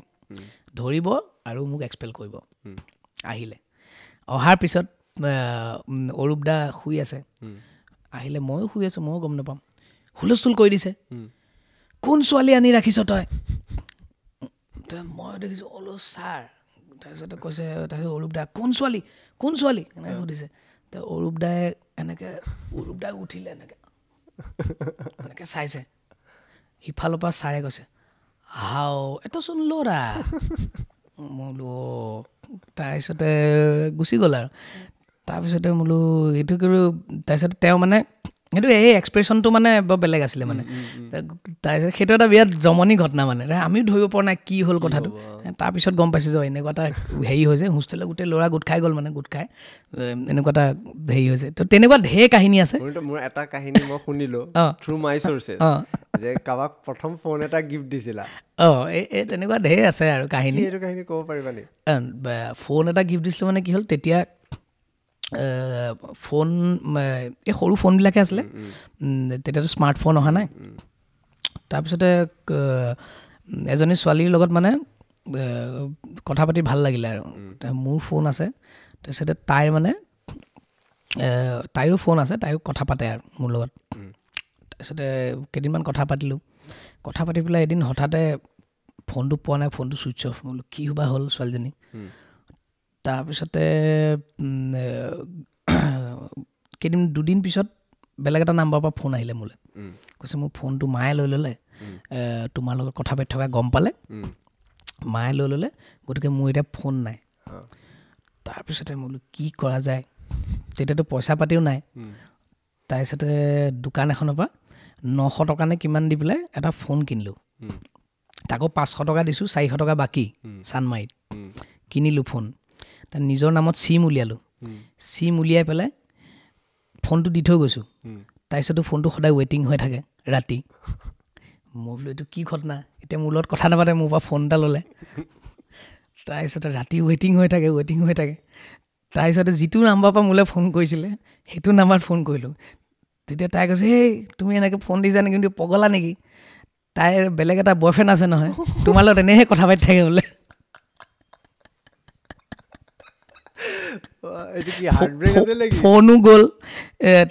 ধৰিব আৰু মোক এক্সপেল কৰিব। আহিলে। অহাৰ পিছত অৰূপ দা শুই আছে। আহিলে ময়ো শুই আছোঁ ময়ো গম নাপাম। হুলস্থুল কৰি দিছে। কোন ছোৱালী আনি ৰাখিছ তই? মই দেখিছোঁ অলো ছাৰ। তাৰপিছতে কৈছে তাৰপিছত অৰূপ দা কোন ছোৱালী? কোন ছোৱালী? এনেকৈ সুধিছে। তো অৰূপ দাই এনেকৈ অৰূপ দাই উঠিলে এনেকৈ। এনেকৈ চাইছে। সিফালৰ পৰা ছাৰে কৈছে হাও এটাচোন ল'ৰা। মই বোলো. তাৰপিছতে গুচি গ'ল আৰু। তাৰপিছতে বোলো এইটো কিন্তু তাৰপিছতে তেওঁ মানে সেইটো এই এক্সপ্ৰেশ্যনটো মানে বৰ বেলেগ আছিলে মানে। তাৰপিছত সেইটো এটা বিৰাট জমনি ঘটনা মানে। আমিও ধৰিব পৰা নাই কি হ'ল কথাটো। তাৰপিছত গম পাইছোঁ যে এনেকুৱা এটা হেৰি হৈছে। হোষ্টেলত গোটেই ল'ৰা গোট খাই গ'ল মানে গোট খাই। এনেকুৱা এটা হেৰি হৈছে। তো তেনেকুৱা ঢেৰ কাহিনী আছে। মোৰ এটা কাহিনী মই শুনিলো। থ্ৰু মাই চৰ্চেছ অঁ। যে কাৰোবাক প্ৰথম ফোন এটা গিফ্ট দিছিলা। অঁ এই এই তেনেকুৱা ঢেৰ আছে আৰু কাহিনী। এইটো কাহিনী ক'ব পাৰিবা নেকি আহ, বা- ফোন এটা গিফ্ট দিছিলোঁ মানে কি হ'ল তেতিয়া ফোন এই সৰু ফোনবিলাকে আছিলে। তেতিয়াতো স্মাৰ্টফোন অহা নাই। তাৰপিছতে এজনী ছোৱালীৰ লগত মানে কথা পাতি ভাল লাগিলে আৰু। মোৰ ফোন আছে। তাৰপিছতে তাইৰ মানে তাইৰো ফোন আছে তাইও কথা পাতে আৰু মোৰ লগত। তাৰপিছতে কেইদিনমান কথা পাতিলোঁ। কথা পাতি পেলাই এদিন হঠাতে ফোনটো পোৱা নাই ফোনটো ছুইচ অফ বোলো কি বা হ'ল ছোৱালীজনী? তাৰপিছতে কেইদিন দুদিন পিছত বেলেগ এটা নাম্বাৰৰ পৰা ফোন আহিলে মোলৈ। কৈছে মোৰ ফোনটো মায়ে লৈ ল'লে। তোমাৰ লগত কথা পাতি থকা গম পালে। মায়ে লৈ ল'লে। গতিকে মোৰ এতিয়া ফোন নাই। তাৰপিছতে মই বোলো কি কৰা যায়? তেতিয়াতো পইচা পাতিও নাই। তাৰপিছতে দোকান এখনৰ পৰা নশ টকা নে কিমান দি পেলাই এটা ফোন কিনিলোঁ। তাকো পাঁচশ টকা দিছোঁ চাৰিশ টকা বাকী চানমাৰিত। কিনিলোঁ ফোন। নিজৰ নামত চিম উলিয়ালোঁ চিম উলিয়াই পেলাই ফোনটো দি থৈ গৈছোঁ। তাৰপিছতো ফোনটো সদায় ৱেইটিং হৈ থাকে ৰাতি। মই বোলো এইটো কি ঘটনা? এতিয়া মোৰ লগত কথা নাপাতে মোৰ পৰা ফোন এটা ল'লে। তাৰপিছতে ৰাতি ৱেইটিং হৈ থাকে ৱেইটিং হৈ থাকে। তাৰপিছতে যিটো নাম্বাৰৰ পৰা মোলৈ ফোন কৰিছিলে সেইটো নাম্বাৰত ফোন কৰিলোঁ। তেতিয়া তাই কৈছে হেই তুমি এনেকৈ ফোন দিছা নেকি? কিন্তু পগলা নেকি? তাইৰ বেলেগ এটা বয়ফ্ৰেণ্ড আছে নহয় তোমাৰ লগত এনেহে কথা পাতি থাকে বোলে অঁ, এইটো কি হাৰ্ট ব্ৰেক আছে নেকি ফোনো গ'ল।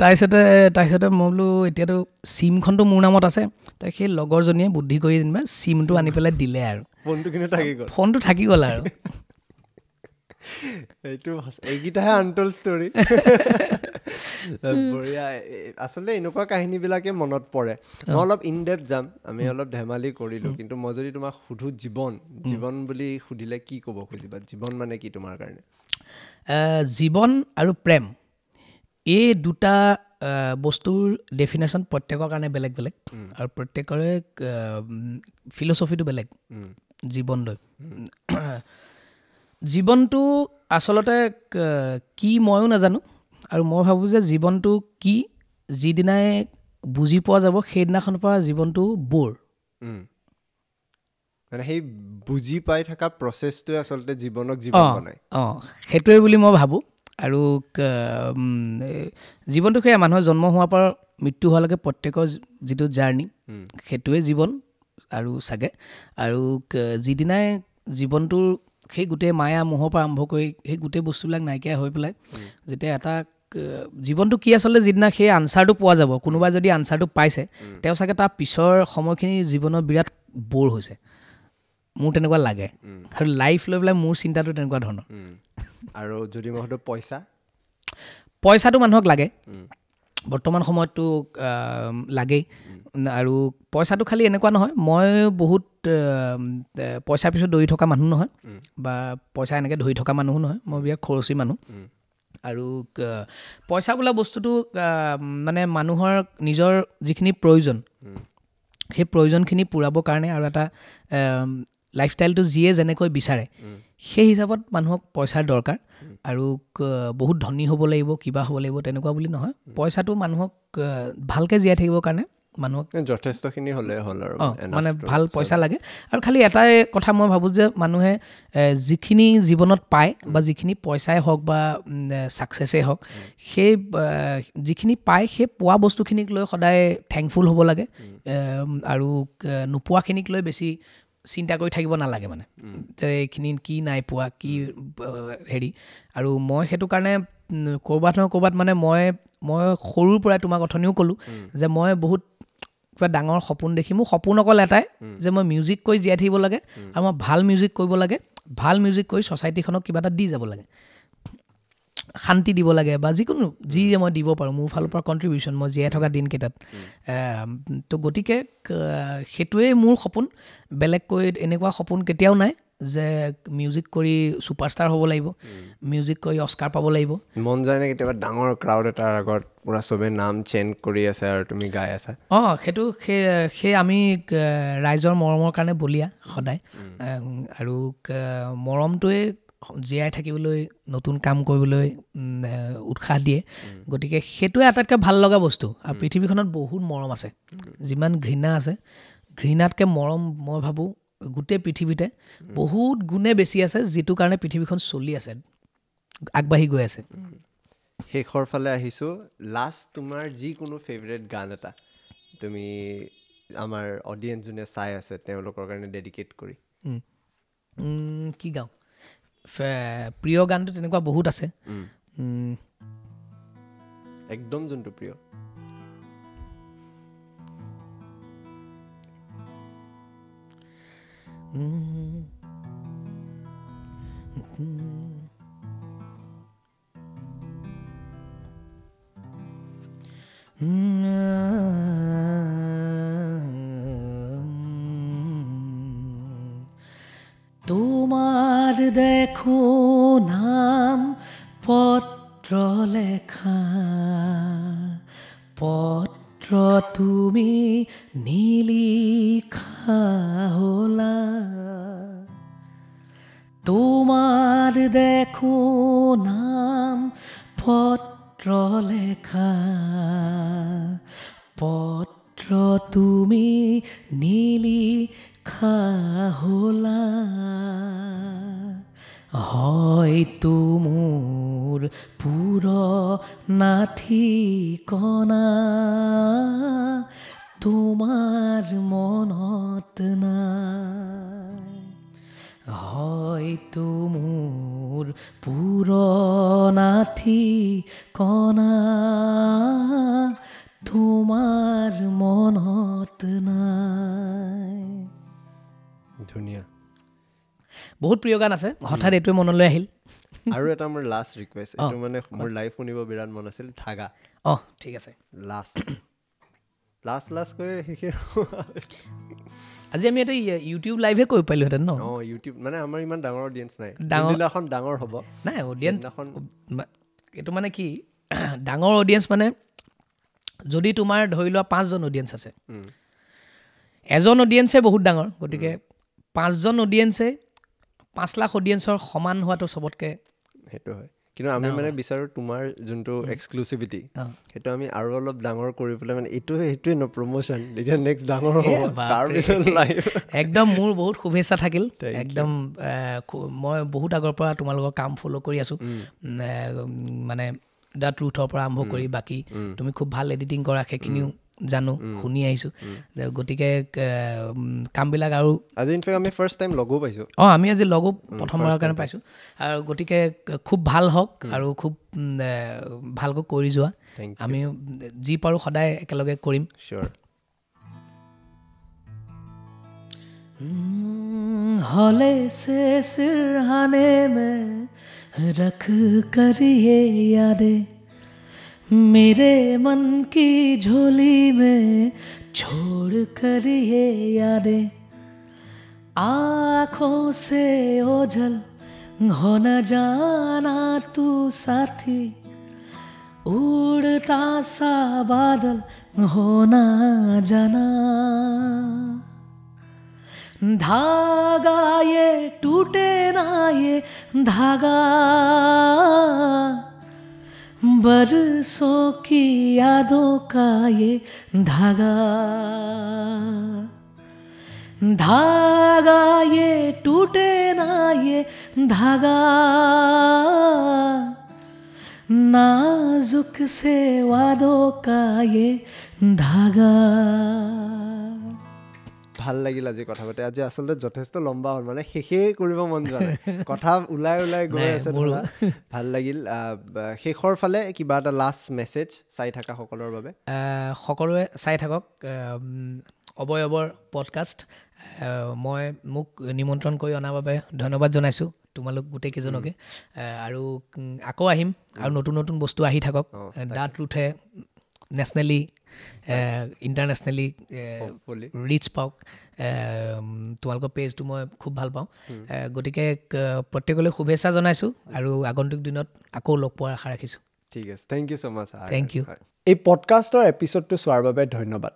তাৰপিছতে তাৰপিছতে মই বোলো এতিয়াতো চিমখনতো মোৰ নামত আছে। তাই সেই লগৰজনীয়ে বুদ্ধি কৰি যেনিবা চিমটো আনি পেলাই দিলে আৰু। ফোনটো কিন্তু থাকি গ'ল। ফোনটো থাকি গ'ল আৰু। এইটো এইকেইটাহে আনটল ষ্টৰী বঢ়িয়া। আচলতে এনেকুৱা কাহিনীবিলাকে মনত পৰে। মই অলপ ইন ডেপ যাম। আমি অলপ ধেমালি কৰিলোঁ। কিন্তু মই যদি তোমাক সুধোঁ জীৱন জীৱন বুলি সুধিলে কি ক'ব খুজিবা? জীৱন মানে কি তোমাৰ কাৰণে? জীৱন আৰু প্ৰেম। এই দুটা বস্তুৰ ডেফিনেশ্যন প্ৰত্যেকৰ কাৰণে বেলেগ বেলেগ আৰু প্ৰত্যেকৰে ফিলচফিটো বেলেগ জীৱন লৈ *clears throat* জীৱনটো আচলতে ক- ময়ো নাজানো আৰু মই ভাবোঁ যে জীৱনটো কি যিদিনাই বুজি পোৱা যাব সেইদিনাখনৰ পৰা জীৱনটো বৰ। মানে সেই বুজি পাই থকা প্ৰচেছটোৱে আচলতে জীৱনক জীৱন বনায়। অঁ সেইটোৱে বুলি মই ভাবোঁ। আৰু জীৱনটো সেয়া মানুহৰ জন্ম হোৱাৰ পৰা মৃত্যু হোৱালৈকে প্ৰত্যেকৰ যিটো জাৰ্ণি সেইটোৱে জীৱন আৰু চাগে। আৰু যিদিনাই জীৱনটোৰ সেই গোটেই মায়া মোহৰ পৰা আৰম্ভ কৰি সেই গোটেই বস্তুবিলাক নাইকিয়া হৈ পেলাই যেতিয়া এটা জীৱনটো কি আচলতে যিদিনা সেই আনচাৰটো পোৱা যাব কোনোবাই যদি আনচাৰটো পাইছে তেওঁ চাগে তাৰ পিছৰ সময়খিনি জীৱনৰ বিৰাট বৰ হৈছে। মোৰ তেনেকুৱা লাগে। আৰু লাইফ লৈ পেলাই মোৰ চিন্তাটো তেনেকুৱা ধৰণৰ। আৰু যদি মই সুধোঁ পইচা? পইচাটো মানুহক লাগে। বৰ্তমান সময়ততো লাগেই। আৰু পইচাটো খালি এনেকুৱা নহয় মই বহুত পইচাৰ পিছত দৌৰি থকা মানুহ নহয়। বা পইচা এনেকৈ ধৰি থকা মানুহো নহয় মই বিৰাট খৰচী মানুহ। আৰু পইচা বোলা বস্তুটো মানে মানুহৰ নিজৰ যিখিনি প্ৰয়োজন সেই প্ৰয়োজনখিনি পূৰাবৰ কাৰণে আৰু এটা লাইফষ্টাইলটো যিয়ে যেনেকৈ বিচাৰে সেই হিচাপত মানুহক পইচাৰ দৰকাৰ আৰু বহুত ধনী হ'ব লাগিব কিবা হ'ব লাগিব তেনেকুৱা বুলি নহয়। পইচাটো মানুহক ভালকৈ জীয়াই থাকিবৰ কাৰণে মানুহক যথেষ্টখিনি হ'লে হ'ল আৰু অঁ মানে ভাল. পইচা লাগে। আৰু খালি এটাই কথা মই ভাবোঁ যে মানুহে যিখিনি জীৱনত পায় বা যিখিনি পইচাই হওক বা ছাকচেছেই হওক সেই যিখিনি পায় সেই পোৱা বস্তুখিনিক লৈ সদায় থেংকফুল হ'ব লাগে। আৰু নোপোৱাখিনিক লৈ বেছি চিন্তা কৰি থাকিব নালাগে মানে। যে এইখিনি কি নাই পোৱা কি হেৰি আৰু মই সেইটো কাৰণে ক'ৰবাত নহয় ক'ৰবাত মানে মই মই সৰুৰ পৰাই তোমাক অথনিও ক'লোঁ যে মই বহুত কিবা ডাঙৰ সপোন দেখি মোৰ সপোন অকল এটাই যে মই মিউজিক কৰি জীয়াই থাকিব লাগে আৰু মই ভাল মিউজিক কৰিব লাগে ভাল মিউজিক কৰি ছ'চাইটিখনক কিবা এটা দি যাব লাগে। শান্তি দিব লাগে বা যিকোনো যি মই দিব পাৰোঁ মোৰ ফালৰ পৰা কণ্ট্ৰিবিউশ্যন মই জীয়াই থকা দিনকেইটাত তো গতিকে সেইটোৱেই মোৰ সপোন। বেলেগকৈ এনেকুৱা সপোন কেতিয়াও নাই যে মিউজিক কৰি ছুপাৰষ্টাৰ হ'ব লাগিব মিউজিক কৰি অস্কাৰ পাব লাগিব। মন যায় নে কেতিয়াবা ডাঙৰ ক্ৰাউড এটাৰ আগত পূৰা চবে নাম চেঞ্জ কৰি আছে আৰু তুমি গাই আছা? অঁ সেইটো সেই সেই আমি ৰাইজৰ মৰমৰ কাৰণে বলীয়া সদায়। আৰু মৰমটোৱে জীয়াই থাকিবলৈ নতুন কাম কৰিবলৈ উৎসাহ দিয়ে। গতিকে সেইটোৱে আটাইতকৈ ভাল লগা বস্তু। আৰু পৃথিৱীখনত বহুত মৰম আছে। যিমান ঘৃণা আছে ঘৃণাতকৈ মৰম মই ভাবোঁ গোটেই পৃথিৱীতে বহুত গুণে বেছি আছে যিটো কাৰণে পৃথিৱীখন চলি আছে আগবাঢ়ি গৈ আছে। শেষৰ ফালে আহিছোঁ। লাষ্ট তোমাৰ যিকোনো ফেভৰেট গান এটা তুমি আমাৰ অডিয়েঞ্চ যোনে চাই আছে তেওঁলোকৰ কাৰণে ডেডিকেট কৰি। কি গাওঁ? প্ৰিয় গানটো তেনেকুৱা বহুত আছে। একদম যোনটো প্ৰিয়। উম, তোমার দেখো নাম পত্র লেখা পত্র তুমি নিলিখা হলা। তোমার দেখো নাম পত্র লেখা পত্র তুমি নিলিখা হলা। হয়তো মোৰ পুৰ নাথি কণা তোমাৰ মনত নাই। হয়তো মোৰ পুৰণা ঠিকনা তোমাৰ মনত নাই। ধুনীয়া। বহুত প্ৰিয় গান আছে হঠাৎ এইটোৱে মনলৈ আহিল। আৰু এটা মোৰ লাষ্ট ৰিকুৱেষ্ট এইটো মানে মোৰ লাইভ শুনিব বিৰাট মন আছিল ধাগা। অঁ ঠিক আছে। লাষ্ট লাষ্ট লাষ্ট কৈ শেষে আজি আমি এটা ইউটিউব লাইভহে কৰিব পাৰিলোহেঁতেন ন? অঁ ইউটিউব মানে আমাৰ ইমান ডাঙৰ অডিয়েঞ্চ নাই। ডাঙৰ- যোনদিনাখন ডাঙৰ হ'ব। নাই অডিয়েঞ্চ সেইদিনাখন এইটো মানে কি ডাঙৰ অডিয়েঞ্চ মানে যদি তোমাৰ ধৰি লোৱা পাঁচজন অডিয়েঞ্চ আছে। এজন অডিয়েঞ্চে বহুত ডাঙৰ গতিকে পাঁচজন অডিয়েঞ্চে পাঁচ লাখ অডিয়েঞ্চৰ সমান হোৱাটো চবতকৈ সেইটো হয়। কিন্তু আমি মানে বিচাৰোঁ তোমাৰ যোনটো এক্সক্লুচিভিটি। সেইটো আমি আৰু অলপ ডাঙৰ কৰি পেলাই মানে এইটো সেইটোৱে ন প্ৰমোশ্যন এতিয়া নেক্সট ডাঙৰ হ'ব। তাৰপিছত লাইভ *laughs* একদম মোৰ বহুত শুভেচ্ছা থাকিল. একদম মই বহুত আগৰ পৰা তোমালোকৰ কাম ফ'ল' কৰি আছোঁ। মানে দ্য ট্ৰুথৰ পৰা আৰম্ভ কৰি বাকী তুমি খুব ভাল এডিটিং কৰা সেইখিনিও জানো শুনি আহিছোঁ যে গতিকে এ, উম, কামবিলাক আৰু আজি ইনফেক্ট আমি ফাৰ্ষ্ট টাইম লগো পাইছোঁ অঁ আমি আজি লগো প্ৰথমবাৰৰ কাৰণে পাইছোঁ আৰু গতিকে খুব ভাল হওক আৰু খুব উম, এ, ভালকৈ কৰি যোৱা Thank আমি উম, যি পাৰোঁ সদায় একেলগে কৰিম চিয়'ৰ हौले से सिरहाने में रख कर ये यादें मेरे मन की झोली में छोड़ कर ये यादें आँखों से ओझल, हो न जाना तू साथी। उड़ता सा बादल होना जाना। धागा ये टूटे ना ये धागा। बरसों की यादों का ये धागा। धागा ये टूटे ना ये धागा। नाजुक से वादों का ये धागा। ভাল লাগিল আজি কথা পাতি। আজি আচলতে যথেষ্ট লম্বা হ'ল মানে শেষেই কৰিব মন যোৱা নাই। *laughs* কথা ওলাই ওলাই গৈ আছে। ভাল লাগিল। শেষৰ ফালে কিবা এটা লাষ্ট মেছেজ চাই থকা সকলৰ বাবে। সকলোৱে চাই থাকক অৱয়ৱৰ পডকাষ্ট মই মোক নিমন্ত্ৰণ কৰি অনাৰ বাবে ধন্যবাদ জনাইছোঁ তোমালোক গোটেইকেইজনকে আৰু আকৌ আহিম। আৰু নতুন নতুন বস্তু আহি থাকক। অঁ, দা ট্ৰুথে নেশ্যনেলি ইণ্টাৰনেশ্যনেলি. ৰিচ পাওক। উম, তোমালোকৰ পেজটো মই খুব ভাল পাওঁ। এ, গতিকে ক- প্ৰত্যেকলৈ শুভেচ্ছা জনাইছোঁ আৰু আগন্তুক দিনত আকৌ লগ পোৱাৰ আশা ৰাখিছোঁ। ঠিক আছে। Thank you so' much Thank you. এই পডকাষ্টৰ এপিছ'ডটো চোৱাৰ বাবে ধন্যবাদ।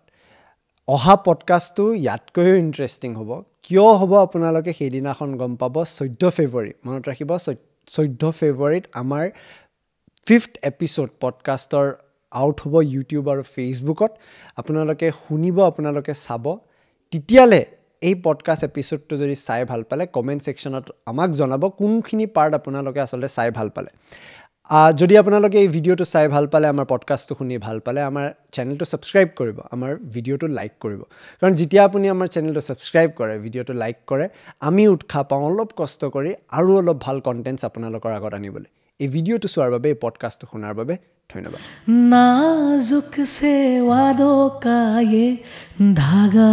অহা পডকাষ্টটো ইয়াতকৈও ইণ্টাৰেষ্টিং হ'ব। কিয় হ'ব আপোনালোকে সেইদিনাখন গম পাব চৈধ্য ফেব্ৰুৱাৰী। মনত ৰাখিব চৈধ্য ফেব্ৰুৱাৰীত আমাৰ ফিফথ এপিছ'ড পডকাষ্টৰ আউট হ'ব ইউটিউব আৰু ফেচবুকত আপোনালোকে শুনিব আপোনালোকে চাব। তেতিয়ালৈ এই পডকাষ্ট এপিছ'ডটো যদি চাই ভাল পালে কমেণ্ট ছেকশ্যনত আমাক জনাব কোনখিনি পাৰ্ট আপোনালোকে আচলতে চাই ভাল পালে। যদি আপোনালোকে এই ভিডিঅ'টো চাই ভাল পালে আমাৰ পডকাষ্টটো শুনি ভাল পালে আমাৰ চেনেলটো ছাবস্ক্ৰাইব কৰিব আমাৰ ভিডিঅ'টো লাইক কৰিব। কাৰণ যেতিয়া আপুনি আমাৰ চেনেলটো ছাবস্ক্ৰাইব কৰে ভিডিঅ'টো লাইক কৰে আমি উৎসাহ পাওঁ অলপ কষ্ট কৰি আৰু অলপ ভাল কণ্টেণ্টছ আপোনালোকৰ আগত আনিবলৈ। এই ভিডিঅ'টো চোৱাৰ বাবে এই পডকাষ্টটো শুনাৰ বাবে नाजुक से वादों का ये धागा।